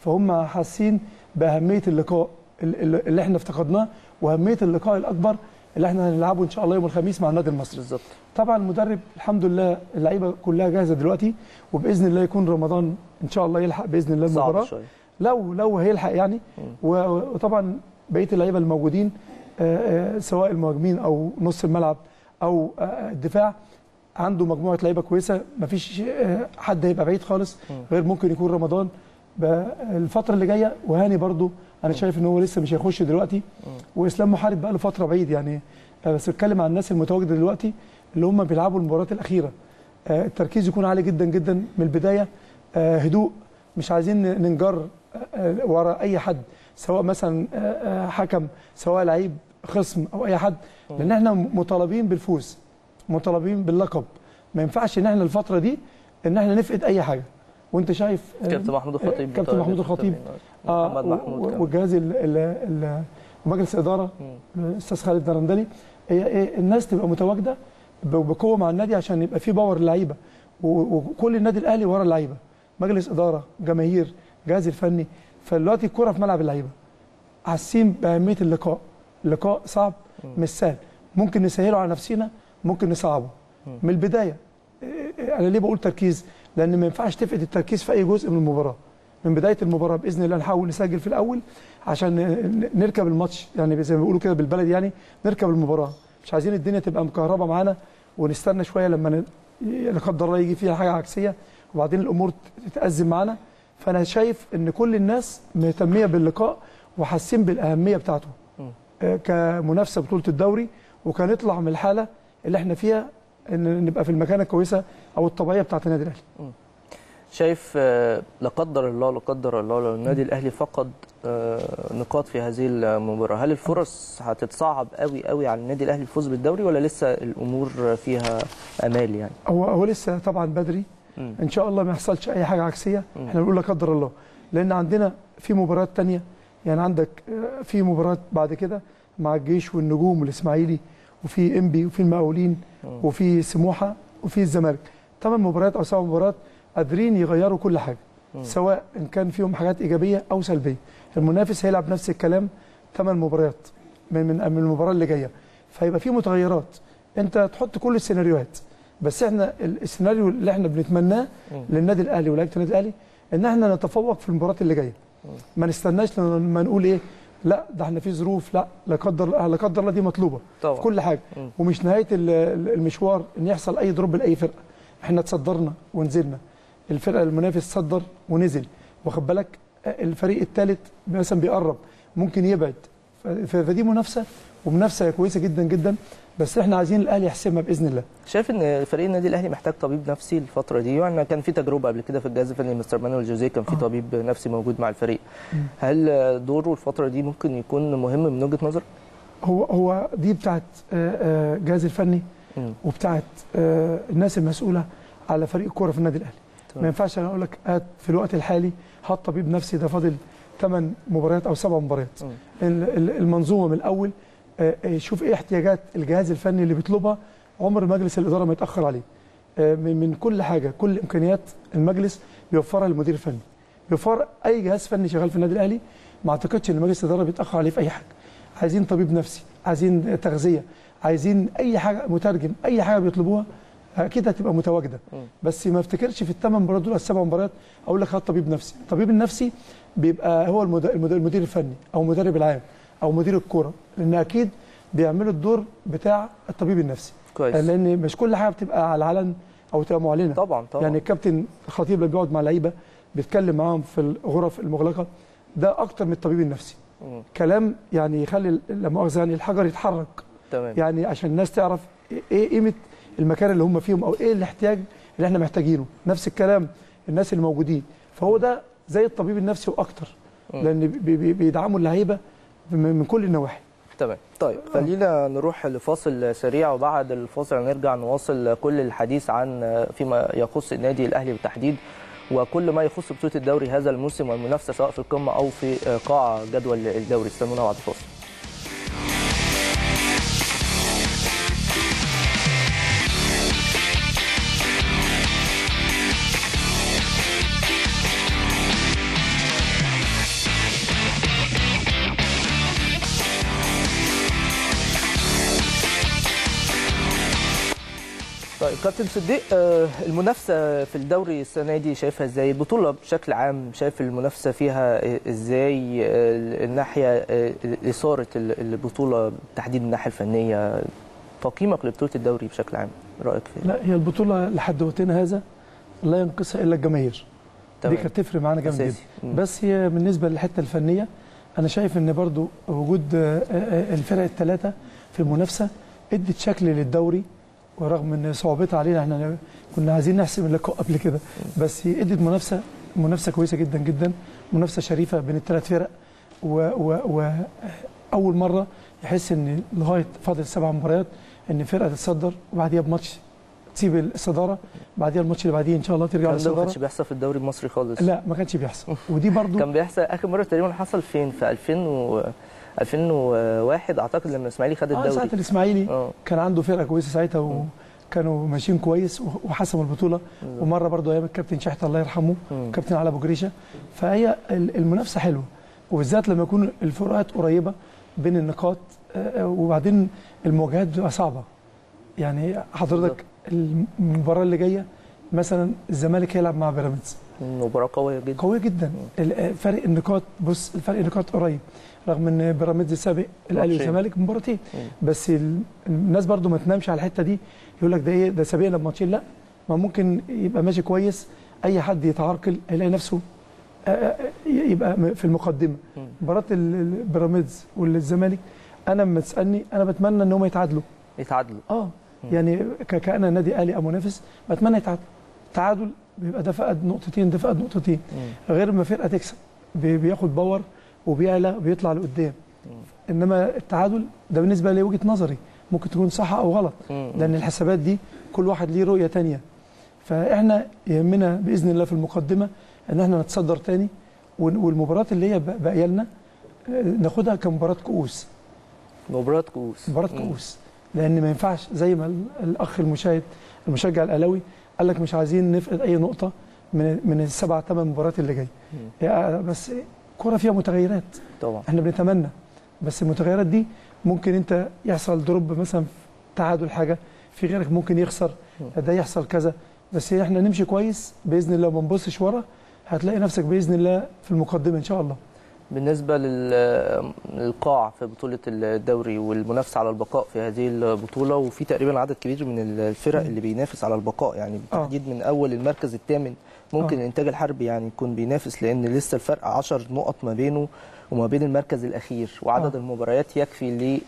فهم حاسين بأهمية اللقاء ال- ال- اللي إحنا افتقدناه وأهمية اللقاء الأكبر اللي إحنا هنلعبه إن شاء الله يوم الخميس مع النادي المصري. بالظبط. طبعا المدرب الحمد لله اللعيبة كلها جاهزة دلوقتي وبإذن الله يكون رمضان إن شاء الله يلحق بإذن الله صعب المباراة. شوية. لو لو هيلحق يعني. وطبعا بقية اللعيبة الموجودين آه، آه، سواء المهاجمين أو نص الملعب أو آه، الدفاع عنده مجموعة لعيبة كويسة. مفيش حد هيبقى بعيد خالص غير ممكن يكون رمضان. الفترة اللي جاية وهاني برضو أنا شايف إن هو لسه مش هيخش دلوقتي. وإسلام محارب بقى له فترة بعيد يعني. بس بتكلم عن الناس المتواجدة دلوقتي اللي هم بيلعبوا المباريات الأخيرة. التركيز يكون عالي جدا جدا من البداية. هدوء مش عايزين ننجر. ورا أي حد سواء مثلا آه، آه، حكم سواء لعيب خصم أو أي حد. لأن إحنا مطالبين بالفوز مطالبين باللقب. ما ينفعش إن إحنا الفترة دي إن إحنا نفقد أي حاجة. وأنت شايف آه، كابتن محمود الخطيب كابتن محمود الخطيب. آه محمد محمود. والجهاز ال- ال- ال- ومجلس الاداره. الاستاذ خالد درندلي. هي- هي الناس تبقى متواجدة بقوة مع النادي عشان يبقى في باور اللعيبه و- وكل النادي الأهلي ورا اللعيبة. مجلس إدارة جماهير جهاز الفني. فدلوقتي الكره في ملعب اللعيبة. حاسين بأهمية اللقاء. اللقاء صعب مش سهل. ممكن نسهله على نفسنا ممكن نصعبه. من البداية أنا ليه بقول تركيز؟ لأن ما ينفعش تفقد التركيز في أي جزء من المباراة. من بداية المباراة بإذن الله نحاول نسجل في الأول عشان نركب الماتش. يعني زي ما بيقولوا كده بالبلد يعني نركب المباراة. مش عايزين الدنيا تبقى مكهربة معانا ونستنى شوية لما ن- لا قدر الله يجي فيها حاجة عكسية. وبعدين الأمور تتأزم معانا. فأنا شايف إن كل الناس مهتمية باللقاء وحاسين بالأهمية بتاعته. آه، كمنافسة بطولة الدوري وكنطلع من الحالة اللي إحنا فيها إن نبقى في المكانة الكويسة أو الطبيعية بتاعت النادي الأهلي. شايف آه، لا قدر الله لا قدر الله لو النادي الأهلي فقد آه، نقاط في هذه المباراة هل الفرص هتتصعب قوي قوي على النادي الأهلي الفوز بالدوري ولا لسه الأمور فيها أمال يعني؟ هو هو لسه طبعا بدري. مم. إن شاء الله ما يحصلش أي حاجة عكسية مم. إحنا بنقول لا قدر الله لأن عندنا في مباريات تانية يعني عندك آه، في مباراه بعد كده مع الجيش والنجوم والاسماعيلي وفي إنبي وفي المقاولين. وفي سموحة وفي الزمالك ثمان مباريات أو سبع مباريات قادرين يغيروا كل حاجة مم. سواء إن كان فيهم حاجات إيجابية أو سلبية المنافس هيلعب نفس الكلام ثمان مباريات من من من المباراة اللي جاية فيبقى في متغيرات أنت تحط كل السيناريوهات بس إحنا ال- السيناريو اللي إحنا بنتمناه. للنادي الأهلي ولاعيبه النادي الأهلي إن إحنا نتفوق في المباراة اللي جاية. ما نستناش لما نقول إيه لا ده إحنا في ظروف لا لا قدر لا قدر الله دي مطلوبة طبعا. في كل حاجة. مم. ومش نهاية ال- ال- المشوار إن يحصل أي دروب لأي فرقة. إحنا تصدرنا ونزلنا. الفرقة المنافس صدر ونزل. واخد بالك؟ الفريق الثالث مثلا بيقرب ممكن يبعد. فدي منافسة ومنافسة كويسة جدا جدا. بس إحنا عايزين الأهلي يحسمها بإذن الله شايف إن فريق النادي الأهلي محتاج طبيب نفسي الفترة دي يعني كان في تجربة قبل كده في الجهاز الفني مستر مانويل جوزيه كان في آه. طبيب نفسي موجود مع الفريق. هل دوره الفترة دي ممكن يكون مهم من وجهة نظرك هو هو دي بتاعت آه، آه، الجهاز الفني. وبتاعت آه، الناس المسؤولة على فريق الكورة في النادي الأهلي. ما ينفعش أنا أقول لك هات في الوقت الحالي هات طبيب نفسي ده فاضل 8 مباريات أو 7 مباريات المنظومة من الأول آه، آه، شوف إيه احتياجات الجهاز الفني اللي بيطلبها. عمر مجلس الإدارة ما يتأخر عليه. آه، من كل حاجة كل إمكانيات المجلس بيوفرها للمدير الفني. بيوفر أي جهاز فني شغال في النادي الأهلي ما أعتقدش إن مجلس الإدارة بيتأخر عليه في أي حاجة. عايزين طبيب نفسي عايزين تغذية عايزين أي حاجة مترجم أي حاجة بيطلبوها أكيد هتبقى متواجدة. بس ما افتكرش في الثمان مباريات دول السبع مباريات أقول لك هات طبيب نفسي. الطبيب النفسي بيبقى هو المد- المد- المدير الفني أو المدرب العام. أو مدير الكورة لأن أكيد بيعملوا الدور بتاع الطبيب النفسي. كويس. لأن مش كل حاجة بتبقى على العلن أو تبقى معلنة. طبعا طبعا. يعني الكابتن الخطيب لما بيقعد مع لعيبه بيتكلم معاهم في الغرف المغلقة ده أكتر من الطبيب النفسي. مم. كلام يعني يخلي لا مؤاخذة يعني الحجر يتحرك. تمام. يعني عشان الناس تعرف إيه قيمة المكان اللي هم فيهم أو إيه الاحتياج اللي إحنا محتاجينه. نفس الكلام الناس اللي موجودين فهو ده زي الطبيب النفسي وأكتر. لأن بي- بي- بيدعموا اللعيبة من كل النواحي. تمام. طيب خلينا نروح لفاصل سريع وبعد الفاصل نرجع نواصل كل الحديث عن فيما يخص النادي الأهلي بالتحديد وكل ما يخص بطولة الدوري هذا الموسم والمنافسة سواء في القمة أو في قاع جدول الدوري. استنونا بعد الفاصل. كابتن صديق آه، المنافسة في الدوري السنة دي شايفها إزاي؟ البطوله بشكل عام شايف المنافسة فيها إزاي؟ آه، الناحية آه، إثارة البطولة تحديد الناحية الفنية تقييمك لبطولة الدوري بشكل عام رأيك فيها لا هي البطولة لحد وقتنا هذا لا ينقصها إلا الجماهير. دي كانت تفرق معانا جامد جدا. بس هي بالنسبة للحتة الفنية أنا شايف إن برضو وجود الفرق الثلاثه في المنافسة ادت شكل للدوري ورغم إن صعوبتها علينا إحنا كنا عايزين نحسم اللقاء قبل كده. بس إدت منافسة منافسة كويسة جدا جدا. منافسة شريفة بين الثلاث فرق. واول مرة يحس إن لغاية فاضل سبع مباريات إن فرقة تتصدر وبعديها بماتش تسيب الصدارة. بعديها الماتش اللي بعديه إن شاء الله ترجع ده ما للصدارة. كانش بيحصل في الدوري المصري خالص. لا ما كانش بيحصل. ودي برضو كان بيحصل. آخر مرة تقريبا حصل فين؟ في 2000 و 2001 أعتقد لما الاسماعيلي خد آه ساعة الدوري الإسماعيلي آه. كان عنده فرقة كويسة ساعتها وكانوا ماشيين كويس وحسموا البطولة. ومرة برضو أيام الكابتن شحت الله يرحمه. كابتن علي أبو جريشة. فهي ال- المنافسة حلوة وبالذات لما يكون الفروقات قريبة بين النقاط آه، آه، وبعدين المواجهات بتبقى صعبة. يعني حضرتك المباراة اللي جاية مثلا الزمالك هيلعب مع بيراميدز. مباراة قوية جدا. قوية جدا. فرق النقاط بص الفرق النقاط قريب رغم إن بيراميدز سابق الأهلي. والزمالك مباراتين. بس ال- الناس برضو ما تنامش على الحتة دي. يقول لك ده إيه؟ ده سابقنا بماتشين. لا ما ممكن يبقى ماشي كويس. أي حد يتعرقل هيلاقي نفسه آه، آه، يبقى م- في المقدمة. مباراة ال- ال- بيراميدز والزمالك أنا لما تسألني أنا بتمنى إن هم يتعادلوا. يتعادلوا. آه. يعني ك- كأنا نادي أهلي أو منافس بتمنى يتعادل تعادل بيبقى ده فقد نقطتين ده فقد نقطتين مم. غير ما فرقة تكسب بي- بياخد power وبيعلى وبيطلع لقدام. إنما التعادل ده بالنسبة لي وجهة نظري ممكن تكون صح أو غلط مم. لأن الحسابات دي كل واحد ليه رؤية تانية فإحنا يهمنا بإذن الله في المقدمة إن إحنا نتصدر تاني والمباريات اللي هي باقيه لنا آه، ناخدها كمباراة كؤوس مباراة كؤوس مباراة. كؤوس لأن ما ينفعش زي ما ال- الأخ المشاهد المشجع الأهلاوي قال لك مش عايزين نفقد أي نقطة من من السبع ثمان مباريات اللي جاية. يا- بس الكوره فيها متغيرات. طبعا. إحنا بنتمنى. بس المتغيرات دي ممكن أنت يحصل دروب مثلا تعادل حاجة في غيرك ممكن يخسر ده يحصل كذا. بس إحنا نمشي كويس بإذن الله وما نبصش ورا هتلاقي نفسك بإذن الله في المقدمة إن شاء الله. بالنسبة لل- للقاع في بطولة الدوري والمنافسة على البقاء في هذه البطولة وفي تقريبا عدد كبير من الفرق اللي بينافس على البقاء يعني بالتحديد من أول المركز الثامن ممكن آه. الإنتاج الحربي يعني يكون بينافس لأن لسه الفرق 10 نقط ما بينه وما بين المركز الأخير وعدد آه. المباريات يكفي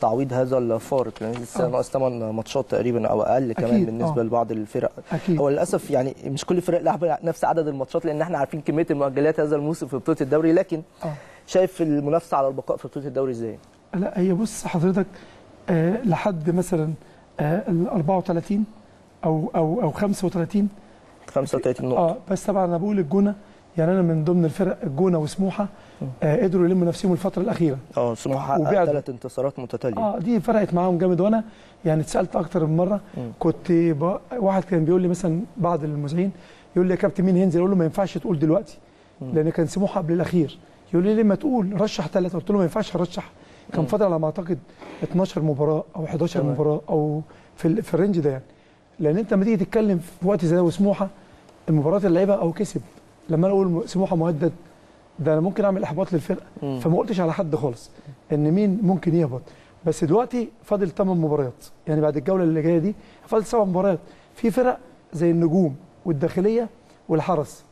تعويض هذا الفارق لأن لسه آه. ناقص 8 ماتشات تقريبا أو أقل كمان أكيد، بالنسبة آه. لبعض الفرق أكيد هو للأسف يعني مش كل الفرق لعبت نفس عدد الماتشات لأن إحنا عارفين كمية المؤجلات هذا الموسم في بطولة الدوري لكن آه شايف المنافسة على البقاء في بطولة الدوري إزاي؟ لا هي بص حضرتك آه لحد مثلا آه ال 34 أو أو أو 35 35 نقطة آه بس طبعا أنا بقول الجونة يعني أنا من ضمن الفرق الجونة وسموحة آه قدروا يلموا نفسهم الفترة الأخيرة آه سموحة وبعدوا. ثلاث انتصارات متتالية آه دي فرقت معاهم جامد وأنا يعني اتسألت أكتر من مرة مم. كنت ب... واحد كان بيقول لي مثلا بعض المذيعين يقول لي يا كابتن مين هينزل أقول له ما ينفعش تقول دلوقتي مم. لأن كان سموحة قبل الأخير يقول لي ليه ما تقول رشح ثلاثة قلت له ما ينفعش أرشح كان. فاضل على ما أعتقد 12 مباراة أو 11 تمام. مباراة أو في ال... في الرينج ده يعني لأن أنت لما تيجي تتكلم في وقت زي ده وسموحة المباراه اللي لعبها أو كسب لما أنا أقول سموحة مهدد ده أنا ممكن أعمل إحباط للفرقة. مم. فما قلتش على حد خالص إن مين ممكن يهبط. بس دلوقتي فاضل 8 مباريات. يعني بعد الجولة اللي جاية دي فاضل 7 مباريات. في فرق زي النجوم والداخلية والحرس.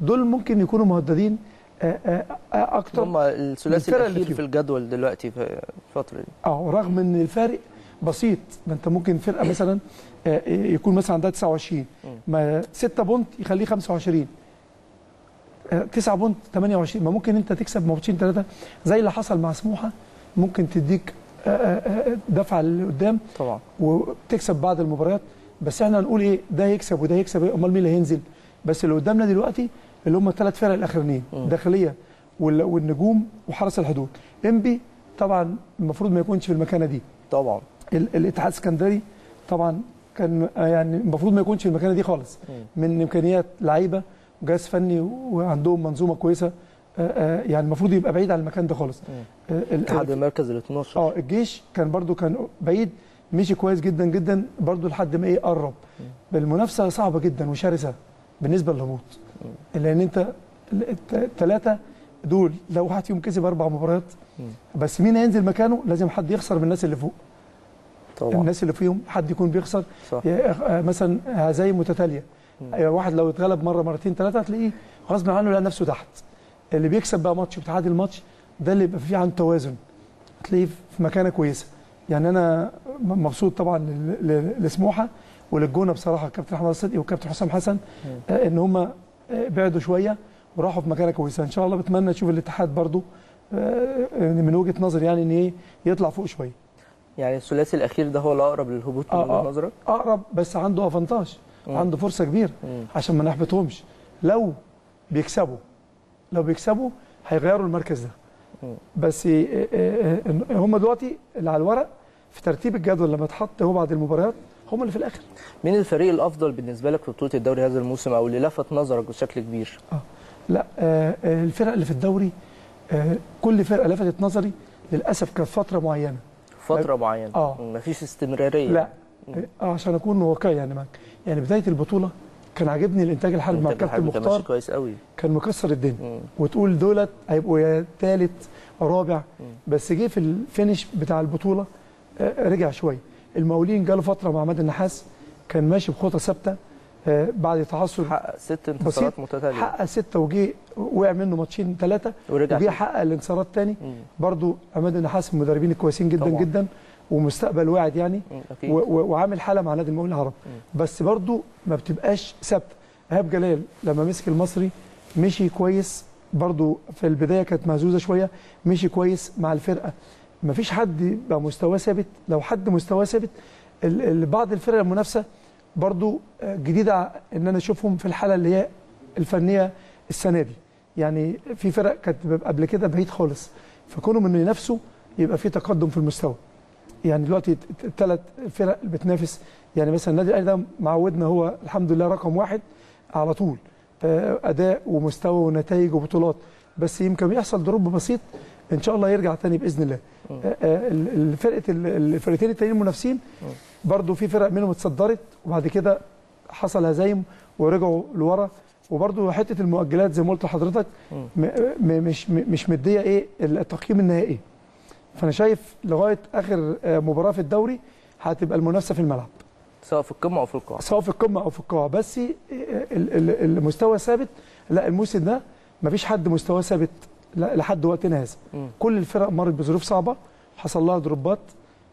دول ممكن يكونوا مهددين آه، آه، آه، أكتر هم الثلاثي الأخير. في الجدول دلوقتي في الفترة دي. آه رغم إن الفارق بسيط. ما أنت ممكن فرقة مثلا يكون مثلا عندها 29 ما 6 بونت يخليه 25 9 بونت 28 ما ممكن انت تكسب ماتشين ثلاثة زي اللي حصل مع سموحة. ممكن تديك آه، آه، آه، دفعه لقدام طبعا. وتكسب بعض المباريات. بس إحنا هنقول إيه؟ ده يكسب وده يكسب؟ امال مين اللي هينزل؟ بس اللي قدامنا دلوقتي اللي هم الثلاث فرق الآخرانيين مم. داخلية وال- والنجوم وحرس الحدود. إنبي طبعا المفروض ما يكونش في المكانة دي. طبعا. ال- الاتحاد السكندري طبعا كان يعني المفروض ما يكونش في المكانة دي خالص. من إمكانيات لعيبة وجهاز فني وعندهم منظومة كويسة آه، آه، يعني المفروض يبقى بعيد عن المكان ده خالص. آه، اتحاد المركز ال 12 آه الجيش كان برضو كان بعيد مشي كويس جدا جدا برضو لحد ما إيه قرب. المنافسه صعبة جدا وشرسة بالنسبة للهبوط. لأن أنت الثلاثه دول لو واحد فيهم كسب أربع مباريات. بس مين هينزل مكانه؟ لازم حد يخسر من الناس اللي فوق. طبعا. الناس اللي فيهم حد يكون بيخسر. صح. مثلا هزايم متتالية. آه، واحد لو اتغلب مرة مرتين ثلاثة هتلاقيه غصب عنه لقى نفسه تحت. اللي بيكسب بقى ماتش وبيتعادل ماتش ده اللي يبقى فيه عنده توازن. تلاقيه في مكانة كويسة. يعني أنا مبسوط طبعا لسموحة وللجونة بصراحة الكابتن أحمد الصدقي والكابتن حسام حسن آه، إن هم بعدوا شوية وراحوا في مكانة كويسة. إن شاء الله بتمنى أشوف الاتحاد برضو آه، آه، من وجهة نظري يعني إن إيه يطلع فوق شوية. يعني الثلاثي الأخير ده هو الأقرب للهبوط من آه، وجهة آه. نظرك؟ أقرب بس عنده أفانتاج. عنده فرصة كبيرة. عشان ما نحبطهمش. لو بيكسبوا لو بيكسبوا هيغيروا المركز ده. بس آه، آه، آه، هم دلوقتي اللي على الورق في ترتيب الجدول لما اتحط هو بعد المباريات هم اللي في الآخر. مين الفريق الأفضل بالنسبة لك في بطولة الدوري هذا الموسم أو اللي لفت نظرك بشكل كبير؟ لا آه، الفرق اللي في الدوري آه، كل فرقة لفتت نظري للأسف كانت فترة معينة. فترة معينة. آه. مفيش استمرارية. لا. آه، عشان أكون واقعي يعني معاك. يعني بداية البطولة كان عاجبني الإنتاج الحربي مع الكابتن مختار كويس قوي كان مكسر الدنيا مم. وتقول دولت هيبقوا يا ثالث رابع مم. بس جه في الفينش بتاع البطولة آه، رجع شوية المقاولين جاله فترة مع عماد النحاس كان ماشي بخطى ثابتة آه، بعد تعثر حقق ست انتصارات. متتالية حقق ستة وجه وقع منه ماتشين ثلاثة ورجع وجه. حقق الانتصارات تاني. برضو عماد النحاس من المدربين الكويسين جدا طبعا. جدا ومستقبل واعد يعني وعامل حالة مع نادي المقاولين العرب. بس برضو ما بتبقاش ثابتة. إيهاب جلال لما مسك المصري مشي كويس برضو في البداية كانت مهزوزة شوية مشي كويس مع الفرقة. ما فيش حد يبقى مستواه ثابت. لو حد مستواه ثابت بعض الفرق المنافسة برضو آه، جديدة إن أنا أشوفهم في الحالة اللي هي الفنية السنة دي. يعني في فرق كانت قبل كده بعيد خالص. فكونهم انه ينافسوا يبقى في تقدم في المستوى. يعني دلوقتي الثلاث فرق اللي بتنافس. يعني مثلا النادي الأهلي ده معودنا هو الحمد لله رقم واحد على طول آه، أداء ومستوى ونتائج وبطولات. بس يمكن يحصل دروب بسيط إن شاء الله يرجع تاني بإذن الله. آه، آه، ال- الفرقه ال- الفرقتين التانيين المنافسين برضو في فرق منهم اتصدرت وبعد كده حصل هزايم ورجعوا لورا. وبرضو حتة المؤجلات زي ما قلت لحضرتك مش مش مدية إيه التقييم النهائي. فأنا شايف لغاية آخر آه، مباراة في الدوري هتبقى المنافسة في الملعب سواء في القمة أو في القاع سواء في القمة أو في القاع بس ال- المستوى ثابت لا الموسم ده مفيش حد مستواه ثابت لحد وقتنا هذا. كل الفرق مرت بظروف صعبة حصل لها دروبات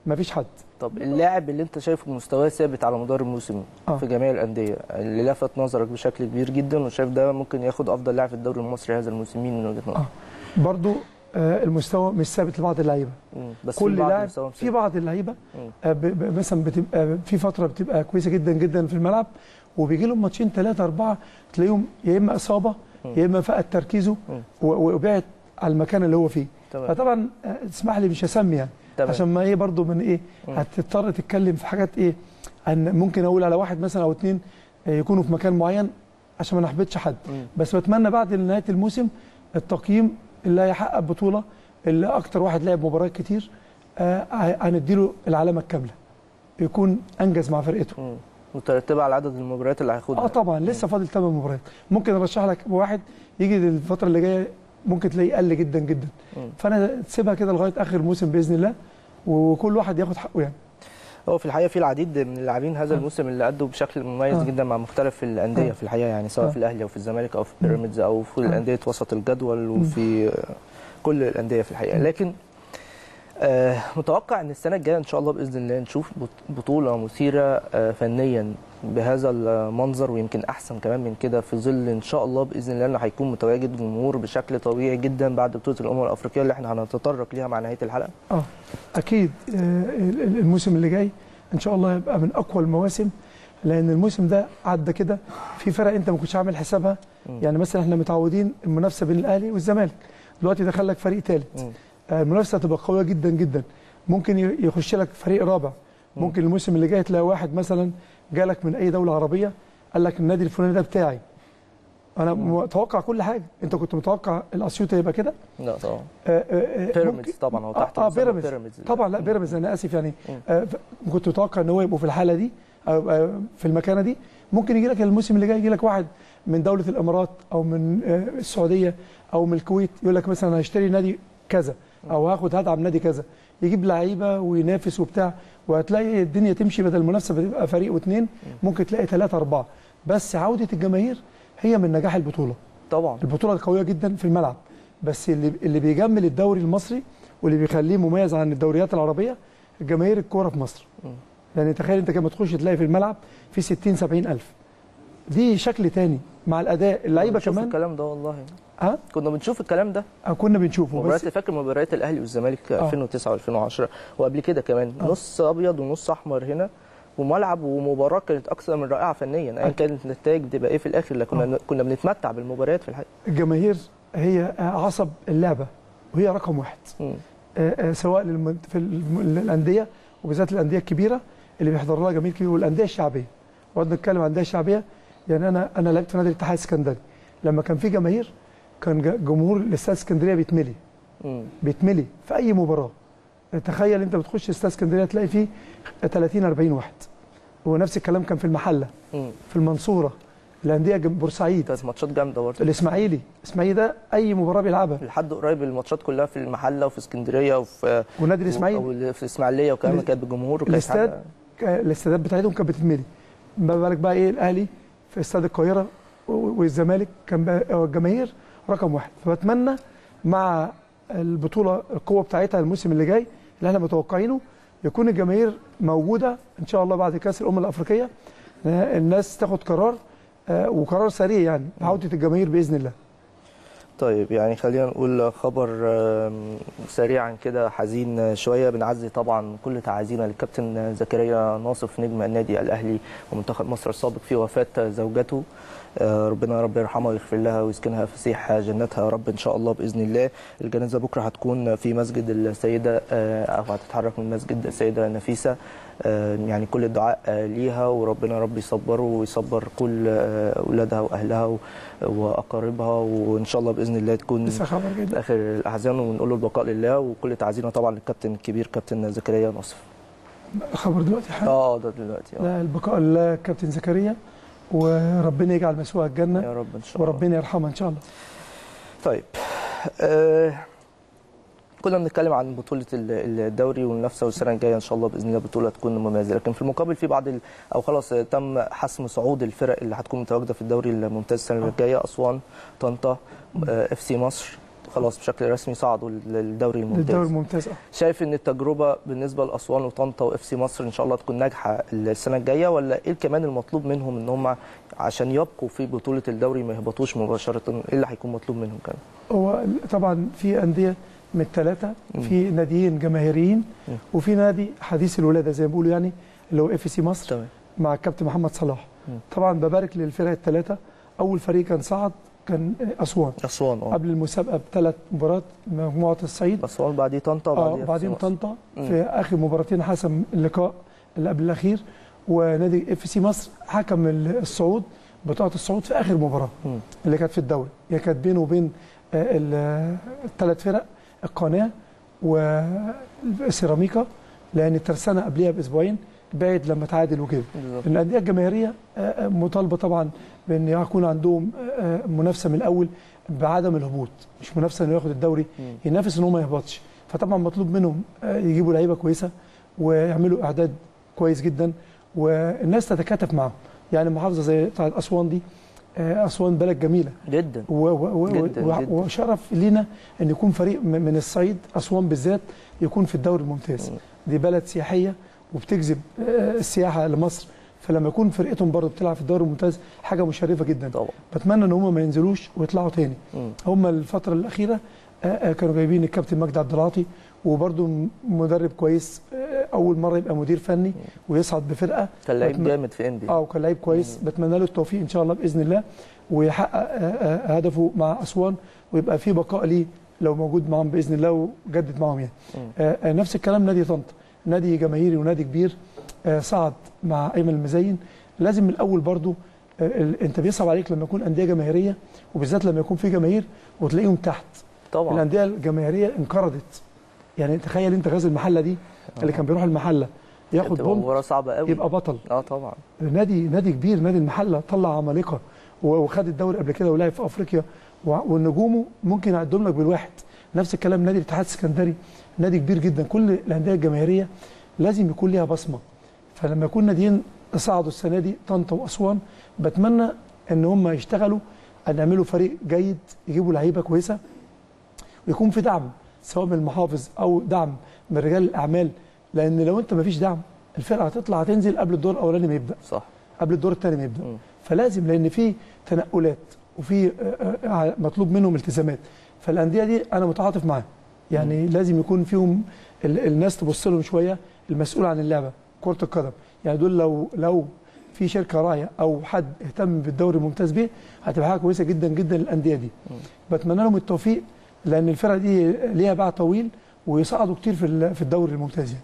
مفيش حد طب اللاعب اللي أنت شايفه مستواه ثابت على مدار الموسم آه. في جميع الأندية اللي لفت نظرك بشكل كبير جدا وشايف ده ممكن ياخد أفضل لاعب في الدوري المصري هذا الموسم مين من وجهة نظرك؟ آه. برضو آه، المستوى مش ثابت لبعض اللعيبة. بس كل لاعب في بعض اللعيبة. آه، مثلا بتبقى في فترة بتبقى كويسة جدا جدا في الملعب وبيجي لهم ماتشين ثلاثة أربعة تلاقيهم يا إما إصابة يا إما فقد تركيزه وبعد على المكان اللي هو فيه تمام فطبعا آه، اسمح لي مش هسمي يعني. عشان ما إيه برضو من إيه. هتضطر تتكلم في حاجات إيه عن ممكن أقول على واحد مثلا أو اتنين آه، يكونوا في مكان معين عشان ما نحبطش حد. بس بتمنى بعد نهاية الموسم التقييم اللي هيحقق بطولة اللي أكتر واحد لعب مباريات كتير آه، هنديله العلامة الكاملة يكون أنجز مع فرقته. مترتبة على عدد المباريات اللي هياخدها. آه طبعا. لسه فاضل 8 مباريات. ممكن أرشح لك واحد يجي الفترة اللي جاية ممكن تلاقيه قل جدا جدا. فأنا تسيبها كده لغاية آخر الموسم بإذن الله وكل واحد ياخد حقه يعني. هو في الحقيقة في العديد من اللاعبين هذا. الموسم اللي أدوا بشكل مميز. جدا مع مختلف الأندية. في الحقيقة يعني سواء. في الأهلي أو في الزمالك أو في. بيراميدز أو في. الأندية وسط الجدول وفي كل الأندية في الحقيقة لكن آه متوقع إن السنة الجاية إن شاء الله بإذن الله نشوف بط- بطولة مثيرة آه فنيا بهذا المنظر ويمكن أحسن كمان من كده في ظل إن شاء الله بإذن الله إنه هيكون متواجد جمهور بشكل طبيعي جدا بعد بطولة الأمم الأفريقية اللي إحنا هنتطرق ليها مع نهاية الحلقة. آه أكيد. آه، ال- ال- الموسم اللي جاي إن شاء الله يبقى من أقوى المواسم لأن الموسم ده عدى كده في فرق أنت ما كنتش عامل حسابها. يعني مثلا إحنا متعودين المنافسة بين الأهلي والزمالك. دلوقتي دخل لك فريق ثالث. آه، المنافسة هتبقى قوية جدا جدا. ممكن يخش لك فريق رابع. ممكن الموسم اللي جاي تلاقي واحد مثلا جالك من أي دولة عربية قال لك النادي الفلاني ده بتاعي. أنا متوقع كل حاجة. أنت كنت متوقع الاسيوطي يبقى كده؟ لا طبعا. آه، آه، آه، بيراميدز ممكن- طبعا هو آه، تحت آه بيراميدز بيراميدز طبعا لا بيراميدز أنا آسف يعني. آه كنت متوقع إن هو يبقوا في الحالة دي أو آه في المكانة دي. ممكن يجي لك الموسم اللي جاي يجي لك واحد من دولة الإمارات أو من آه السعودية أو من الكويت يقول لك مثلا هشتري نادي كذا أو هاخد هدعم نادي كذا. يجيب لعيبة وينافس وبتاع. وهتلاقي الدنيا تمشي بدل المنافسة بتبقى فريق واثنين ممكن تلاقي ثلاثة أربعة. بس عودة الجماهير هي من نجاح البطولة. طبعا. البطولة قوية جدا في الملعب. بس اللي اللي بيجمل الدوري المصري واللي بيخليه مميز عن الدوريات العربية جماهير الكورة في مصر. يعني تخيل انت كما تخش تلاقي في الملعب في 60 70 ألف. دي شكل تاني مع الأداء. اللعيبة كمان الكلام ده والله. ها؟ كنا بنشوف الكلام ده. آه، كنا بنشوفه مباريات بس فاكر مباريات الأهلي والزمالك آه. 2009 و2010 وقبل كده كمان. آه. نص أبيض ونص أحمر هنا وملعب ومباراة كانت أكثر من رائعة فنيا. ايا. كانت النتائج بتبقى إيه في الآخر لكن كنا كنا بنتمتع بالمباريات في الحقيقة. الجماهير هي عصب اللعبة وهي رقم واحد. آه، آه، سواء للم- في الانديه وبالذات الأندية الكبيرة اللي بيحضر لها جماهير كبيرة والأندية الشعبية. وقعد نتكلم عن الأندية الشعبية يعني أنا أنا لعبت في نادي الاتحاد السكندري لما كان في جماهير كان جمهور الاستاد اسكندرية بيتملي. بيتملي في أي مباراة. تخيل أنت بتخش استاد اسكندرية تلاقي فيه 30 40 واحد. ونفس الكلام كان في المحلة مم. في المنصورة الأندية بورسعيد. كانت ماتشات جامدة برضه. الإسماعيلي. الاسماعيلي ده أي مباراة بيلعبها. لحد قريب الماتشات كلها في المحلة وفي اسكندرية وفي ونادي الإسماعيلي. أو في الإسماعيلية وكمان كانت بالجمهور وكانت الاستاد الاستادات بتاعتهم كانت بتتملي. ما بالك بقى إيه الأهلي في استاد القاهرة والزمالك كان بقى الجماهير رقم واحد. فبتمنى مع البطولة القوة بتاعتها الموسم اللي جاي اللي إحنا متوقعينه يكون الجماهير موجودة إن شاء الله بعد كأس الأمم الأفريقية. الناس تاخد قرار آه، وقرار سريع يعني عودة الجماهير بإذن الله. طيب يعني خلينا نقول خبر سريعا كده حزين شوية. بنعزي طبعا كل تعازينا للكابتن زكريا ناصف نجم النادي الأهلي ومنتخب مصر السابق في وفاة زوجته. ربنا يا رب يرحمها ويغفر لها ويسكنها فسيح جنتها يا رب إن شاء الله بإذن الله. الجنازة بكرة هتكون في مسجد السيدة آه، أو هتتحرك من مسجد السيدة نفيسة. آه، يعني كل الدعاء آه، ليها وربنا يا رب يصبره ويصبر كل آه، أولادها وأهلها وأقاربها وإن شاء الله بإذن الله تكون آخر الأحزان ونقول له البقاء لله. وكل تعزينا طبعا للكابتن الكبير كابتن زكريا ناصف خبر دلوقتي حاجة آه ده دلوقتي آه. لا البقاء لله كابتن زكريا. وربنا يجعل مسواه الجنة. يا رب إن شاء الله. وربنا يرحمها إن شاء الله. طيب آه كنا بنتكلم عن بطولة ال- الدوري والمنافسة والسنة الجاية إن شاء الله بإذن الله بطولة تكون مميزة. لكن في المقابل في بعض ال... أو خلاص آه، تم حسم صعود الفرق اللي هتكون متواجدة في الدوري الممتاز السنة الجاية أسوان طنطا آه، إف سي مصر. خلاص بشكل رسمي صعدوا للدوري للدوري الممتاز الممتاز آه. شايف إن التجربة بالنسبة لأسوان وطنطا وإف سي مصر إن شاء الله تكون ناجحة السنة الجاية ولا إيه كمان المطلوب منهم إن هم عشان يبقوا في بطولة الدوري ما يهبطوش مباشرة إيه اللي هيكون مطلوب منهم كمان هو طبعا في أندية من الثلاثه. في ناديين جماهيريين. وفي نادي حديث الولادة زي ما بيقولوا يعني اللي هو إف سي مصر تمام مع الكابتن محمد صلاح. طبعا ببارك للفرق الثلاثه أول فريق كان صعد كان أسوان. أسوان آه. قبل المسابقة بثلاث مباريات مجموعة الصعيد. أسوان بعديه طنطا آه وبعديه بعدين FC مصر. طنطا. في آخر مباراتين حسم اللقاء اللي قبل الأخير. ونادي إف سي مصر حكم الصعود بطاقة الصعود في آخر مباراة. مم. اللي كانت في الدوري. هي كانت بينه وبين الثلاث فرق القناة وسيراميكا. لأن الترسانه قبلها بأسبوعين بعد لما تعادل وكده. الأندية الجماهيرية آه، آه، مطالبة طبعا بأن يكون عندهم آه، آه، منافسة من الأول بعدم الهبوط مش منافسة إنه ياخد الدوري. ينافس إن هو ما يهبطش فطبعا مطلوب منهم آه، يجيبوا لعيبة كويسة ويعملوا إعداد كويس جدا والناس تتكاتف معاهم يعني محافظة زي بتاعت أسوان دي أسوان بلد جميلة جدا و- و- جداً، و- جداً. وشرف لينا إن يكون فريق من الصعيد أسوان بالذات يكون في الدوري الممتاز مم. دي بلد سياحية وبتجذب السياحة لمصر فلما يكون فرقتهم برضه بتلعب في الدوري الممتاز حاجة مشرفة جدا. طبعا. بتمنى إن هم ما ينزلوش ويطلعوا تاني. مم. هم الفترة الأخيرة آه، آه، كانوا جايبين الكابتن مجدي عبد العاطي وبرضه م- مدرب كويس آه، أول مرة يبقى مدير فني ويصعد بفرقة. كان لعيب بتم- جامد في اندي آه وكان لعيب كويس. بتمنى له التوفيق إن شاء الله بإذن الله ويحقق هدفه مع أسوان ويبقى في بقاء ليه لو موجود معاهم بإذن الله وجدد معاهم يعني. مم. آه، نفس الكلام نادي طنطا نادي جماهيري ونادي كبير. صعد مع إيمن المزين. لازم من الأول برضو آه، أنت بيصعب عليك لما يكون أندية جماهيرية وبالذات لما يكون في جماهير وتلاقيهم تحت. طبعا. الأندية الجماهيرية انقرضت. يعني تخيل أنت غازي المحلة دي اللي كان بيروح المحلة ياخد بوم صعبة قوي يبقى بطل. آه طبعا. نادي نادي كبير نادي المحلة طلع عمالقة وخد الدوري قبل كده ولعب في أفريقيا ونجومه ممكن يعدهم لك بالواحد. نفس الكلام نادي الاتحاد السكندري نادي كبير جدا. كل الأندية الجماهيرية لازم يكون ليها بصمة. فلما يكون ناديين صعدوا السنة دي طنطا وأسوان بتمنى إن هم يشتغلوا أن يعملوا فريق جيد يجيبوا لعيبة كويسة ويكون في دعم سواء من المحافظ أو دعم من رجال الأعمال. لأن لو أنت ما فيش دعم الفرقة هتطلع هتنزل قبل الدور الأولاني ما يبدأ. صح. قبل الدور الثاني ما يبدأ. مم. فلازم لأن في تنقلات وفي آه، آه، مطلوب منهم التزامات. فالأندية دي أنا متعاطف معاها. يعني لازم يكون فيهم ال- الناس تبص لهم شوية المسؤول عن اللعبة. كرة القدم. يعني دول لو لو في شركة راعيه أو حد اهتم بالدوري الممتاز به هتبقى حاجة كويسة جدا جدا للأندية دي. بتمنى لهم التوفيق لأن الفرقة دي ليها باع طويل ويصعدوا كتير في في الدوري الممتاز يعني.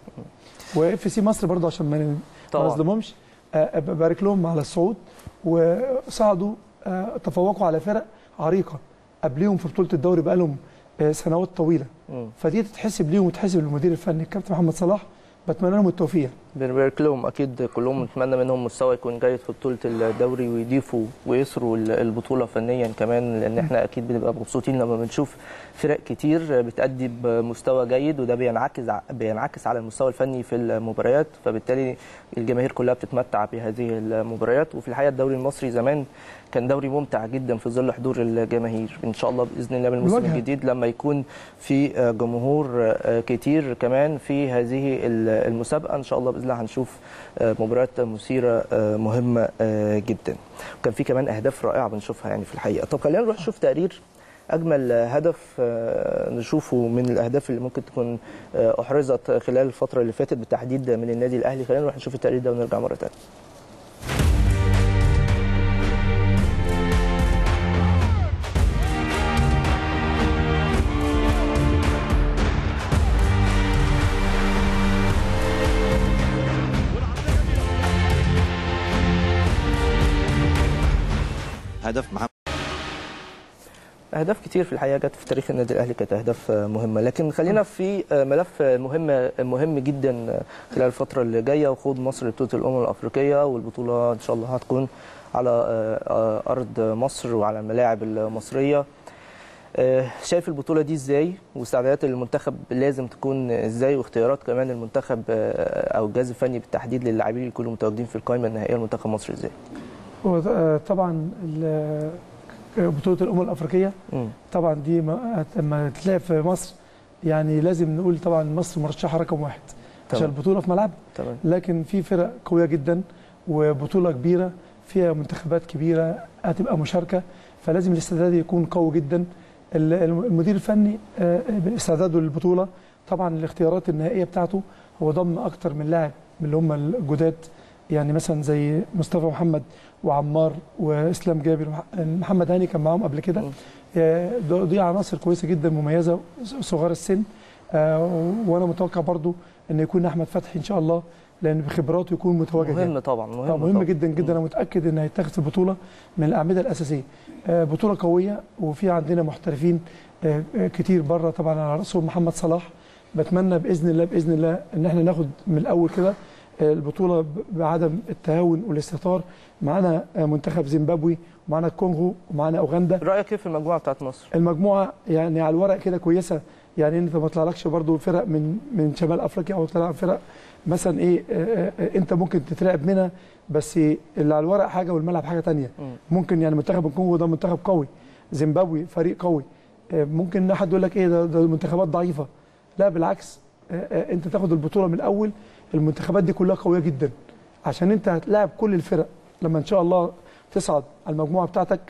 واف سي مصر برضه عشان ما. نظلمهمش آه، ببارك لهم على الصعود وصعدوا آه، تفوقوا على فرق عريقة قبليهم في بطولة الدوري بقى لهم سنوات طويلة. فدي تتحسب ليهم وتتحسب للمدير الفني الكابتن محمد صلاح. بتمنى لهم التوفيق بنبارك لهم أكيد كلهم نتمنى منهم مستوى يكون جيد في بطولة الدوري ويضيفوا ويسروا ال- البطولة فنيا كمان لأن إحنا أكيد بنبقى مبسوطين لما بنشوف فرق كتير بتأدي بمستوى جيد وده بينعكس بينعكس على المستوى الفني في المباريات. فبالتالي الجماهير كلها بتتمتع بهذه المباريات. وفي الحقيقة الدوري المصري زمان كان دوري ممتع جدا في ظل حضور الجماهير. إن شاء الله بإذن الله بالموسم. الجديد لما يكون في جمهور كتير كمان في هذه المسابقة. إن شاء الله الله هنشوف مباريات مثيرة مهمة جدا. وكان في كمان أهداف رائعة بنشوفها يعني في الحقيقة. طب خلينا نروح نشوف تقرير أجمل هدف نشوفه من الأهداف اللي ممكن تكون أحرزت خلال الفترة اللي فاتت بالتحديد من النادي الأهلي. خلينا نروح نشوف التقرير ده ونرجع مرة ثانية أهداف كتير في الحقيقة جت في تاريخ النادي الأهلي كانت أهداف مهمة. لكن خلينا في ملف مهم مهم جدا خلال الفترة اللي جاية. وخوض مصر لبطوله الأمم الأفريقية والبطولة إن شاء الله هتكون على أرض مصر وعلى الملاعب المصرية. شايف البطولة دي إزاي؟ واستعدادات المنتخب لازم تكون إزاي؟ واختيارات كمان المنتخب أو الجهاز الفني بالتحديد للاعبين اللي يكونوا متواجدين في القائمة النهائية. لمنتخب مصر إزاي؟ طبعا بطولة الأمم الأفريقية. طبعا دي ما- لما تتلعب في مصر يعني لازم نقول طبعا مصر مرشحه رقم واحد عشان البطولة في ملعب. تمام. لكن في فرق قوية جدا وبطولة كبيرة فيها منتخبات كبيرة هتبقى مشاركة فلازم الاستعداد يكون قوي جدا. ال- المدير الفني آه، باستعداده للبطولة طبعا الاختيارات النهائية بتاعته هو ضم أكتر من لاعب من اللي هم الجداد. يعني مثلا زي مصطفى محمد وعمار وإسلام جابر محمد هاني كان معاهم قبل كده. آه، دي عناصر كويسة جدا مميزة صغار السن آه، وأنا متوقع برضو إن يكون أحمد فتحي إن شاء الله لأن بخبراته يكون متواجد يعني. مهم طبعا مهم, آه، مهم طبعاً. جدا جدا أنا متأكد ان هيتاخد في البطولة من الأعمدة الأساسية بطولة قوية وفي عندنا محترفين كتير بره طبعا على رأسهم محمد صلاح بتمنى بإذن الله بإذن الله إن إحنا ناخد من الأول كده البطولة بعدم التهاون والاستهتار معانا آه، منتخب زيمبابوي ومعانا الكونغو ومعانا أوغندا. رأيك إيه في المجموعة بتاعت مصر؟ المجموعة يعني على الورق كده كويسة. يعني أنت ما طلعلكش برضو فرق من من شمال أفريقيا أو طلع فرق مثلا إيه آه، آه، أنت ممكن تترعب منها بس اللي على الورق حاجة والملعب حاجة تانية. مم. ممكن يعني منتخب الكونغو ده منتخب قوي زيمبابوي فريق قوي. ممكن حد يقول لك إيه ده, ده منتخبات ضعيفة. لا بالعكس أنت تاخد البطولة من الأول المنتخبات دي كلها قوية جدا. عشان انت هتلاعب كل الفرق لما إن شاء الله تصعد على المجموعة بتاعتك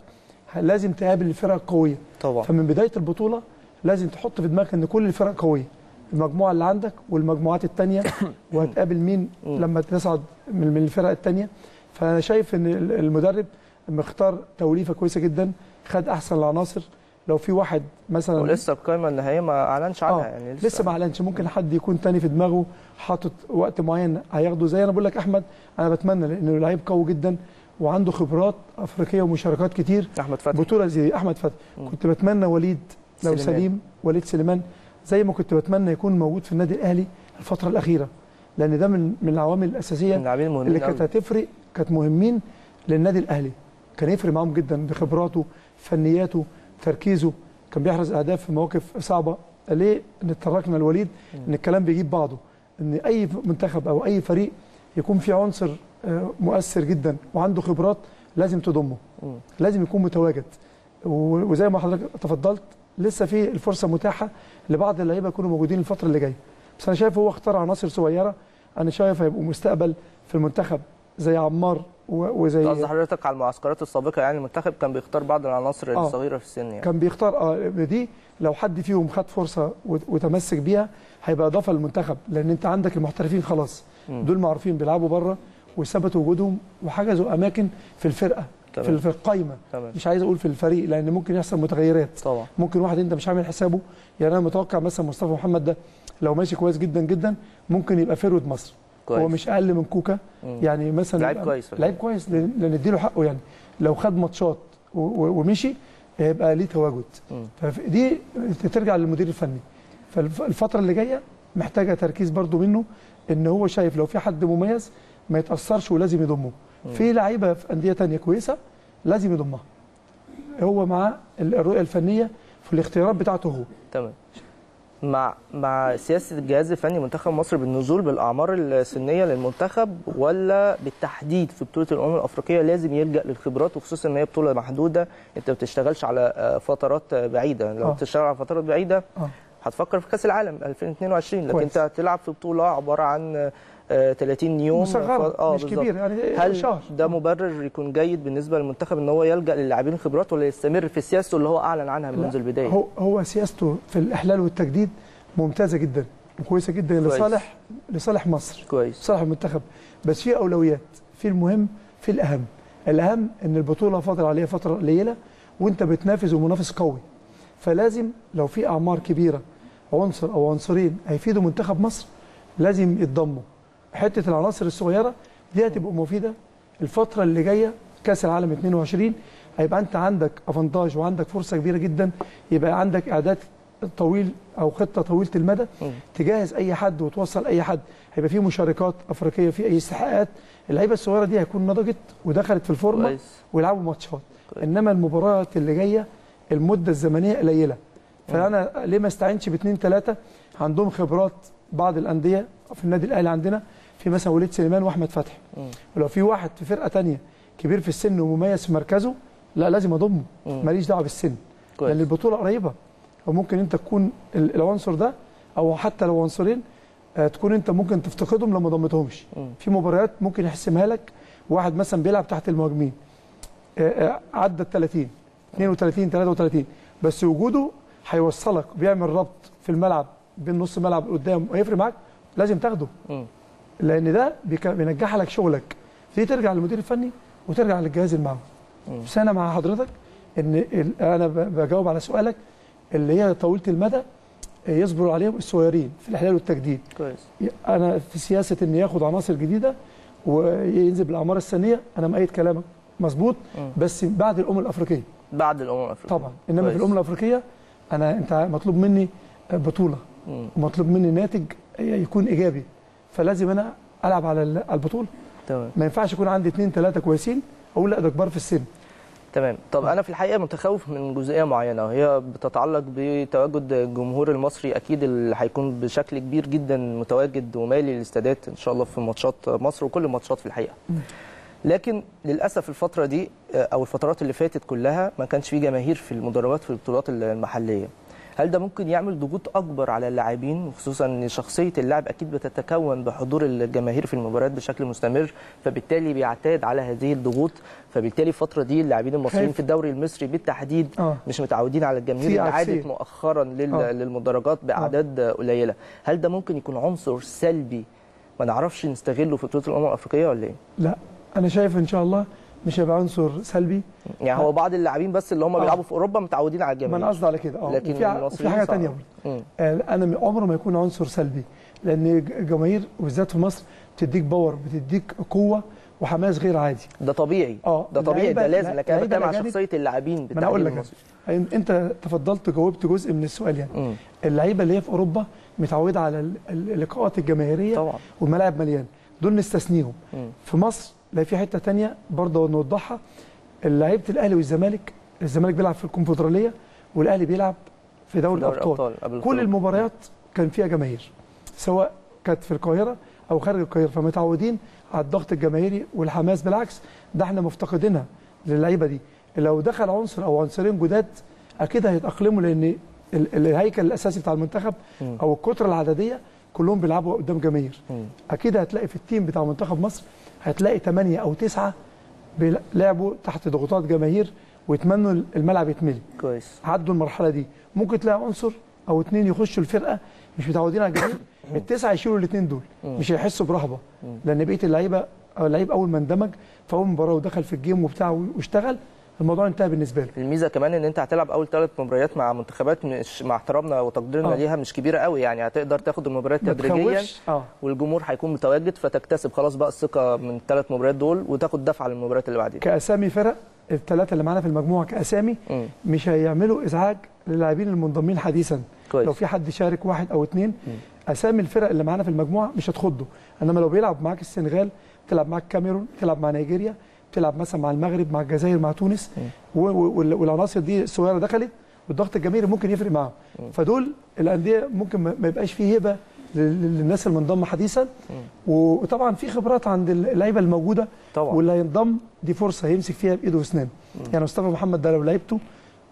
لازم تقابل الفرق القوية. طبعا. فمن بداية البطولة لازم تحط في دماغك إن كل الفرق قوية. المجموعة اللي عندك والمجموعات الثانية *coughs* وهتقابل مين. لما تصعد من الفرق الثانية فأنا شايف إن ال- المدرب مختار توليفة كويسة جدا خد أحسن العناصر لو في واحد مثلا ولسه القائمه النهائية ما أعلنش عنها آه، يعني لسه. ما أعلنش. ممكن حد يكون تاني في دماغه حاطط وقت معين هياخده. زي أنا بقول لك أحمد أنا بتمنى لأنه لعيب قوي جدا وعنده خبرات أفريقية ومشاركات كتير. أحمد فتحي. بطولة زي أحمد فتحي. كنت بتمنى وليد لو سليمان. سليم وليد سليمان. زي ما كنت بتمنى يكون موجود في النادي الأهلي الفترة الأخيرة لأن ده من من العوامل الأساسية اللاعبين اللي كانت هتفرق كانت مهمين للنادي الأهلي. كان يفرق معاهم جدا بخبراته فنياته تركيزه كان بيحرز أهداف في مواقف صعبة. ليه؟ نتطرقنا الوليد إن الكلام بيجيب بعضه. إن أي منتخب أو أي فريق يكون في عنصر آه، مؤثر جدا وعنده خبرات لازم تضمه. لازم يكون متواجد. وزي ما حضرتك تفضلت لسه في الفرصة متاحة لبعض اللعيبة يكونوا موجودين الفترة اللي جاية. بس أنا شايف هو اختار عناصر صغيرة. أنا شايف هيبقوا مستقبل في المنتخب. زي عمار وزي حضرتك على المعسكرات السابقة يعني المنتخب كان بيختار بعض العناصر آه. الصغيرة في السن يعني. كان بيختار آه دي لو حد فيهم خد فرصة وت- وتمسك بيها هيبقى إضافة للمنتخب لأن أنت عندك المحترفين خلاص. مم. دول معروفين بيلعبوا بره وثبتوا وجودهم وحجزوا أماكن في الفرقة في تمام. في القايمه تمام. مش عايز أقول في الفريق لأن ممكن يحصل متغيرات. طبعا. ممكن واحد أنت مش عامل حسابه يعني أنا متوقع مثلا مصطفى محمد ده لو ماشي كويس جدا جدا ممكن يبقى فيرود مصر. كويس. هو مش أقل من كوكا. مم. يعني مثلا لعيب كويس. لعيب كويس اديله حقه يعني. لو خد ماتشات ومشي هيبقى ليه تواجد. مم. فدي ترجع للمدير الفني. فالفتره اللي جاية محتاجة تركيز برضو منه إن هو شايف لو في حد مميز ما يتأثرش ولازم يضمه. مم. في لعيبة في أندية تانية كويسة لازم يضمها. هو مع الرؤية الفنية في الاختيارات بتاعته هو. تمام. مع مع سياسة الجهاز الفني منتخب مصر بالنزول بالأعمار السنية للمنتخب ولا بالتحديد في بطولة الأمم الأفريقية لازم يلجأ للخبرات وخصوصا إن هي بطولة محدودة أنت ما بتشتغلش على آه، فترات آه، بعيدة لو آه. بتشتغل على فترات بعيدة آه هتفكر في كأس العالم 2022 لكن كويس. أنت هتلعب في بطولة عبارة عن آه، 30 يوم مصغرة ف- آه مش. كبير يعني هل شهر ده مبرر يكون جيد بالنسبة للمنتخب إن هو يلجأ للاعبين خبرات ولا يستمر في سياسته اللي هو أعلن عنها منذ البداية؟ هو هو سياسته في الإحلال والتجديد ممتازة جدا وكويسة جدا كويس. لصالح لصالح مصر كويس صالح المنتخب بس في أولويات في المهم في الأهم الأهم إن البطولة فاضل عليها فترة قليلة وأنت بتنافس ومنافس قوي فلازم لو في أعمار كبيرة عنصر أو عنصرين هيفيدوا منتخب مصر لازم يتضموا حتة العناصر الصغيرة دي هتبقى مفيدة الفترة اللي جاية كأس العالم 22 هيبقى أنت عندك افانتاج وعندك فرصة كبيرة جدا يبقى عندك إعداد طويل أو خطة طويلة المدى. تجهز أي حد وتوصل أي حد. هيبقى في مشاركات أفريقية في أي استحقاقات. اللعيبة الصغيرة دي هيكون نضجت ودخلت في الفورمة ويلعبوا ماتشات. إنما المباريات اللي جاية المدة الزمنية قليلة. فأنا ليه ما استعينش باثنين ثلاثة عندهم خبرات بعض الأندية في النادي الأهلي عندنا. في مثلا وليد سليمان وأحمد فتحي. ولو في واحد في فرقة تانية كبير في السن ومميز في مركزه لا لازم اضمه. ماليش دعوة بالسن. لأن البطولة قريبة. وممكن أنت تكون ال- العنصر ده أو حتى لو عنصرين آه، تكون أنت ممكن تفتقدهم لو ما ضمتهمش. في مباريات ممكن يحسمها لك. واحد مثلا بيلعب تحت المهاجمين. آه، آه، عدى ال 30 32 33 بس وجوده هيوصلك بيعمل ربط في الملعب بين نص ملعب قدام وهيفرق معاك لازم تاخده. لأن ده بينجح لك شغلك. دي ترجع للمدير الفني وترجع للجهاز المعاون مم. بس أنا مع حضرتك إن أنا بجاوب على سؤالك اللي هي طويلة المدى يصبر عليهم الصغيرين في الاحلال والتجديد. كويس. أنا في سياسة إن ياخد عناصر جديدة وينزل بالأعمار السنية أنا مؤيد كلامك مظبوط. بس بعد الأمم الأفريقية. بعد الأمم الأفريقية. طبعا. إنما كويس. في الأمم الأفريقية أنا أنت مطلوب مني بطولة. مم. ومطلوب مني ناتج يكون إيجابي. فلازم أنا ألعب على ال- على البطولة. تمام. ما ينفعش يكون عندي اثنين ثلاثة كويسين أقول لا ده كبار في السن. تمام. طب أنا في الحقيقة متخوف من جزئية معينة وهي بتتعلق بتواجد الجمهور المصري أكيد اللي هيكون بشكل كبير جدا متواجد ومالي الاستادات إن شاء الله في ماتشات مصر وكل الماتشات في الحقيقة. لكن للأسف الفترة دي أو الفترات اللي فاتت كلها ما كانش في جماهير في المدرجات في البطولات المحلية. هل ده ممكن يعمل ضغوط أكبر على اللاعبين وخصوصا إن شخصية اللاعب أكيد بتتكون بحضور الجماهير في المباريات بشكل مستمر فبالتالي بيعتاد على هذه الضغوط فبالتالي الفترة دي اللاعبين المصريين. في الدوري المصري بالتحديد آه مش متعودين على الجماهير اللي عادت. مؤخرا لل... آه. للمدرجات بأعداد قليلة هل ده ممكن يكون عنصر سلبي ما نعرفش نستغله في بطولة الأمم الأفريقية ولا إيه لا أنا شايف إن شاء الله مش هيبقى عنصر سلبي؟ يعني هو بعض اللاعبين بس اللي هم آه. بيلعبوا في أوروبا متعودين على ما أنا الجماهير قصدي على كده آه. لكن المصريين وفي حاجة. ثانية برضه. آه، أنا عمره ما يكون عنصر سلبي لأن الج- الجماهير وبالذات في مصر بتديك باور بتديك قوة وحماس غير عادي. ده طبيعي. آه ده طبيعي ده لازم لكن أنا بتكلم على شخصية اللاعبين أنا أقول لك. أنت تفضلت جاوبت جزء من السؤال يعني. اللعيبة اللي هي في أوروبا متعودة على ال- ال- اللقاءات الجماهيرية طبعا. والملاعب مليان. دول نستثنيهم. في مصر لا في حتة تانية برضه نوضحها لعيبة الأهلي والزمالك الزمالك بيلعب في الكونفدرالية والأهلي بيلعب في دوري, دوري الأبطال كل. المباريات كان فيها جماهير سواء كانت في القاهرة أو خارج القاهرة فمتعودين على الضغط الجماهيري والحماس بالعكس ده إحنا مفتقدينها للعيبة دي لو دخل عنصر أو عنصرين جداد أكيد هيتأقلموا لأن ال- الهيكل الأساسي بتاع المنتخب. أو الكترة العددية كلهم بيلعبوا قدام جماهير. أكيد هتلاقي في التيم بتاع منتخب مصر هتلاقي 8 أو 9 لعبوا تحت ضغوطات جماهير ويتمنوا الملعب يتملي. كويس. عدوا المرحلة دي. ممكن تلاقي عنصر أو اتنين يخشوا الفرقة مش متعودين على الجماهير التسعة يشيلوا الاثنين دول. مش هيحسوا برهبة. لأن بقية اللعيبة اللعيب أول ما اندمج في أول مباراة ودخل في الجيم وبتاع واشتغل الموضوع انتهى بالنسبة له الميزة كمان إن أنت هتلعب أول ثلاث مباريات مع منتخبات مش مع احترامنا وتقديرنا آه. ليها مش كبيرة قوي يعني هتقدر تاخد المباريات تدريجيا. آه. والجمهور هيكون متواجد فتكتسب خلاص بقى الثقة من الثلاث مباريات دول وتاخد دفعة للمباريات اللي بعدين كأسامي فرق الثلاثه اللي معانا في المجموعة كأسامي مم. مش هيعملوا إزعاج للاعبين المنضمين حديثا. كويس. لو في حد شارك واحد أو اثنين. أسامي الفرق اللي معانا في المجموعة مش هتخضه. إنما لو بيلعب معاك السنغال بتلعب معاك كاميرون بتلعب مع نيجيريا بتلعب مثلا مع المغرب مع الجزائر مع تونس والعناصر دي الصغيرة دخلت والضغط الجماهيري ممكن يفرق معاهم. فدول الأندية ممكن ما يبقاش فيه هبه لل- للناس المنضمة حديثا. مم. وطبعا في خبرات عند اللعيبة الموجودة. طبعا. واللي هينضم دي فرصة يمسك فيها بإيده واسنانه يعني مصطفى محمد ده لو لعبته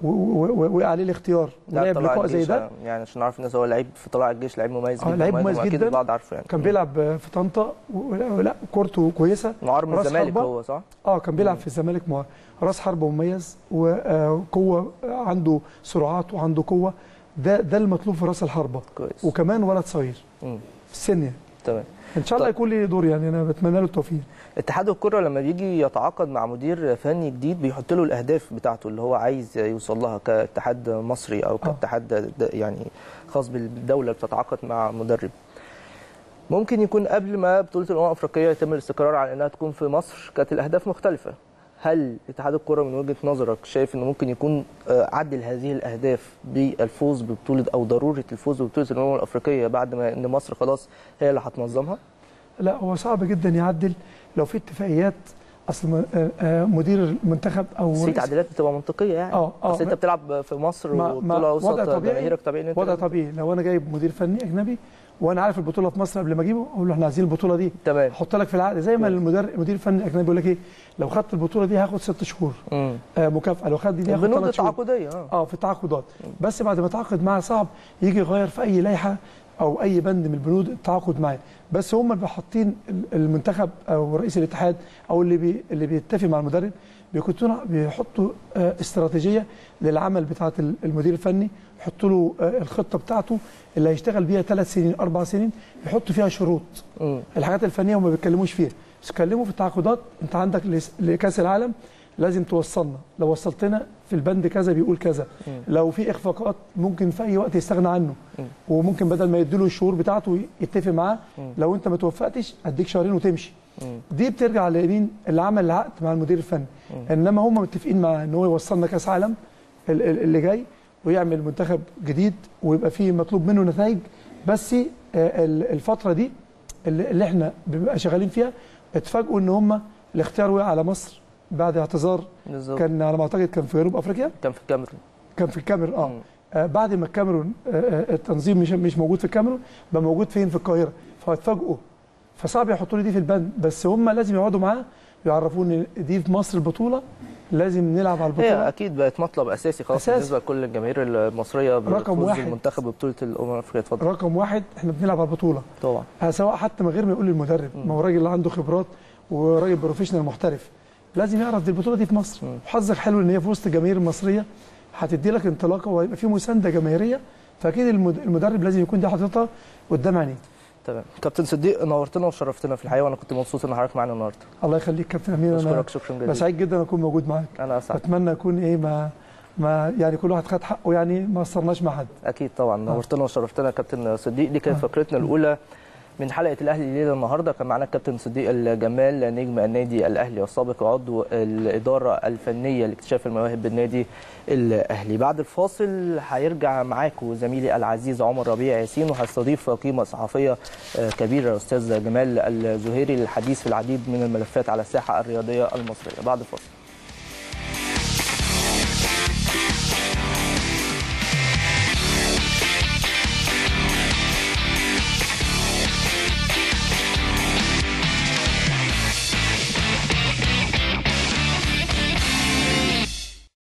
و- و- و- وقع عليه الاختيار طلع لقاء زي ده يعني عشان نعرف الناس هو لعيب في طلائع الجيش لعيب مميز آه، جدا لعيب مميز جدا. البعض عارفه يعني كان. بيلعب في طنطا و- لا كورته كويسة معار من الزمالك. هو صح؟ آه كان بيلعب في الزمالك مع راس حربة مميز وقوه عنده سرعات وعنده قوة ده ده المطلوب في راس الحربة كويس وكمان ولد صغير. في السن يعني تمام إن شاء الله طيب. يكون لي دور يعني أنا بتمنى له التوفيق اتحاد الكرة لما بيجي يتعاقد مع مدير فني جديد بيحط له الأهداف بتاعته اللي هو عايز يوصل لها كاتحاد مصري أو كاتحاد د- يعني خاص بالدولة اللي بتتعاقد مع مدرب. ممكن يكون قبل ما بطولة الأمم الأفريقية يتم الاستقرار على أنها تكون في مصر كانت الأهداف مختلفة. هل اتحاد الكرة من وجهة نظرك شايف أنه ممكن يكون آه، عدل هذه الأهداف بالفوز ببطولة أو ضرورة الفوز ببطولة الأمم الأفريقية بعد ما أن مصر خلاص هي اللي هتنظمها؟ لا هو صعب جدا يعدل. لو في اتفاقيات أصل آه، آه، مدير المنتخب أو في تعديلات بتبقى منطقية يعني. آه آه بس أنت بتلعب في مصر وبطولة وسط جماهيرك طبيعي إن أنت وضع طبيعي. لو أنا جايب مدير فني أجنبي وأنا عارف البطولة في مصر قبل ما أجيبه أقول له إحنا عايزين البطولة دي. تمام. أحط لك في العقد. زي ما المدير المدير الفني الاجنبي بيقول لك إيه لو خدت البطولة دي هاخد ست شهور. آه مكافأة. لو خدت دي هاخد شهور. التعاقديه آه. آه في التعاقدات. بس بعد ما تعاقد معاه صعب يجي يغير في أي لائحة أو أي بند من البنود التعاقد معاه. بس هم اللي حاطين المنتخب أو رئيس الاتحاد أو اللي بي اللي بيتفق مع المدرب بيكونوا بيحطوا آه، استراتيجية للعمل بتاعة المدير الفني يحطوا له آه، الخطة بتاعته اللي هيشتغل بيها ثلاث سنين أربع سنين يحطوا فيها شروط. الحاجات الفنية هم ما بيتكلموش فيها. بس يتكلموا في التعاقدات. أنت عندك لكأس العالم لازم توصلنا لو وصلتنا في البند كذا بيقول كذا. لو في إخفاقات ممكن في أي وقت يستغنى عنه مم. وممكن بدل ما يديله الشهور بتاعته يتفق معاه. لو أنت ما توفقتش اديك شهرين وتمشي. دي بترجع لمين اللي عمل العقد مع المدير الفني. إنما هم متفقين مع إن هو يوصلنا كأس عالم ال- ال- اللي جاي ويعمل منتخب جديد ويبقى فيه مطلوب منه نتائج بس آه، ال- الفترة دي اللي اللي إحنا بنبقى شغالين فيها اتفاجئوا إن هم الاختيار وقع على مصر بعد اعتذار بالظبط. كان على ما أعتقد كان في جنوب أفريقيا؟ كان في الكاميرون كان في الكاميرون آه. مم. آه، بعد ما الكاميرون آه، آه، التنظيم مش مش موجود في الكاميرون بقى موجود فين؟ في القاهرة. فاتفاجئوا. فصعب يحطوا لي دي في البند بس هم لازم يقعدوا معاه يعرفوني دي في مصر البطوله لازم نلعب على هي البطوله أكيد بقت مطلب أساسي خلاص أساسي. بالنسبة لكل الجماهير المصرية رقم واحد. المنتخب ببطولة الأمم الأفريقية. اتفضل. رقم واحد إحنا بنلعب على البطولة. طبعا. سواء حتى من غير ما يقول للمدرب مم. ما هو راجل عنده خبرات وراجل بروفيشنال محترف. لازم يعرف دي البطولة دي في مصر. وحظك حلو إن هي في وسط الجماهير المصريه هتدي لك انطلاقة وهيبقى في مساندة جماهيرية فأكيد المد- المدرب لازم يكون دي حاططها قدام عينيه. تمام. كابتن صديق نورتنا وشرفتنا في الحقيقة وأنا كنت مبسوط إن حضرتك معانا النهارده. الله يخليك كابتن أمين. أنا شكرا جزيلا. سعيد جدا أكون موجود معاك. أنا أسعد. أتمنى اكون إيه ما ما يعني كل واحد خد حقه يعني ما قصرناش مع حد. أكيد طبعا. نورتنا وشرفتنا كابتن صديق. دي كانت آه. فقرتنا الأولى من حلقة الأهلي الليلة النهارده كان معانا الكابتن صديق الجمال نجم النادي الأهلي والسابق عضو الإدارة الفنية لاكتشاف المواهب بالنادي الأهلي. بعد الفاصل هيرجع معاكم زميلي العزيز عمر ربيع ياسين وهستضيف قيمة صحفية آه، كبيرة الاستاذ جمال الزهيري للحديث في العديد من الملفات على الساحة الرياضية المصرية. بعد الفاصل.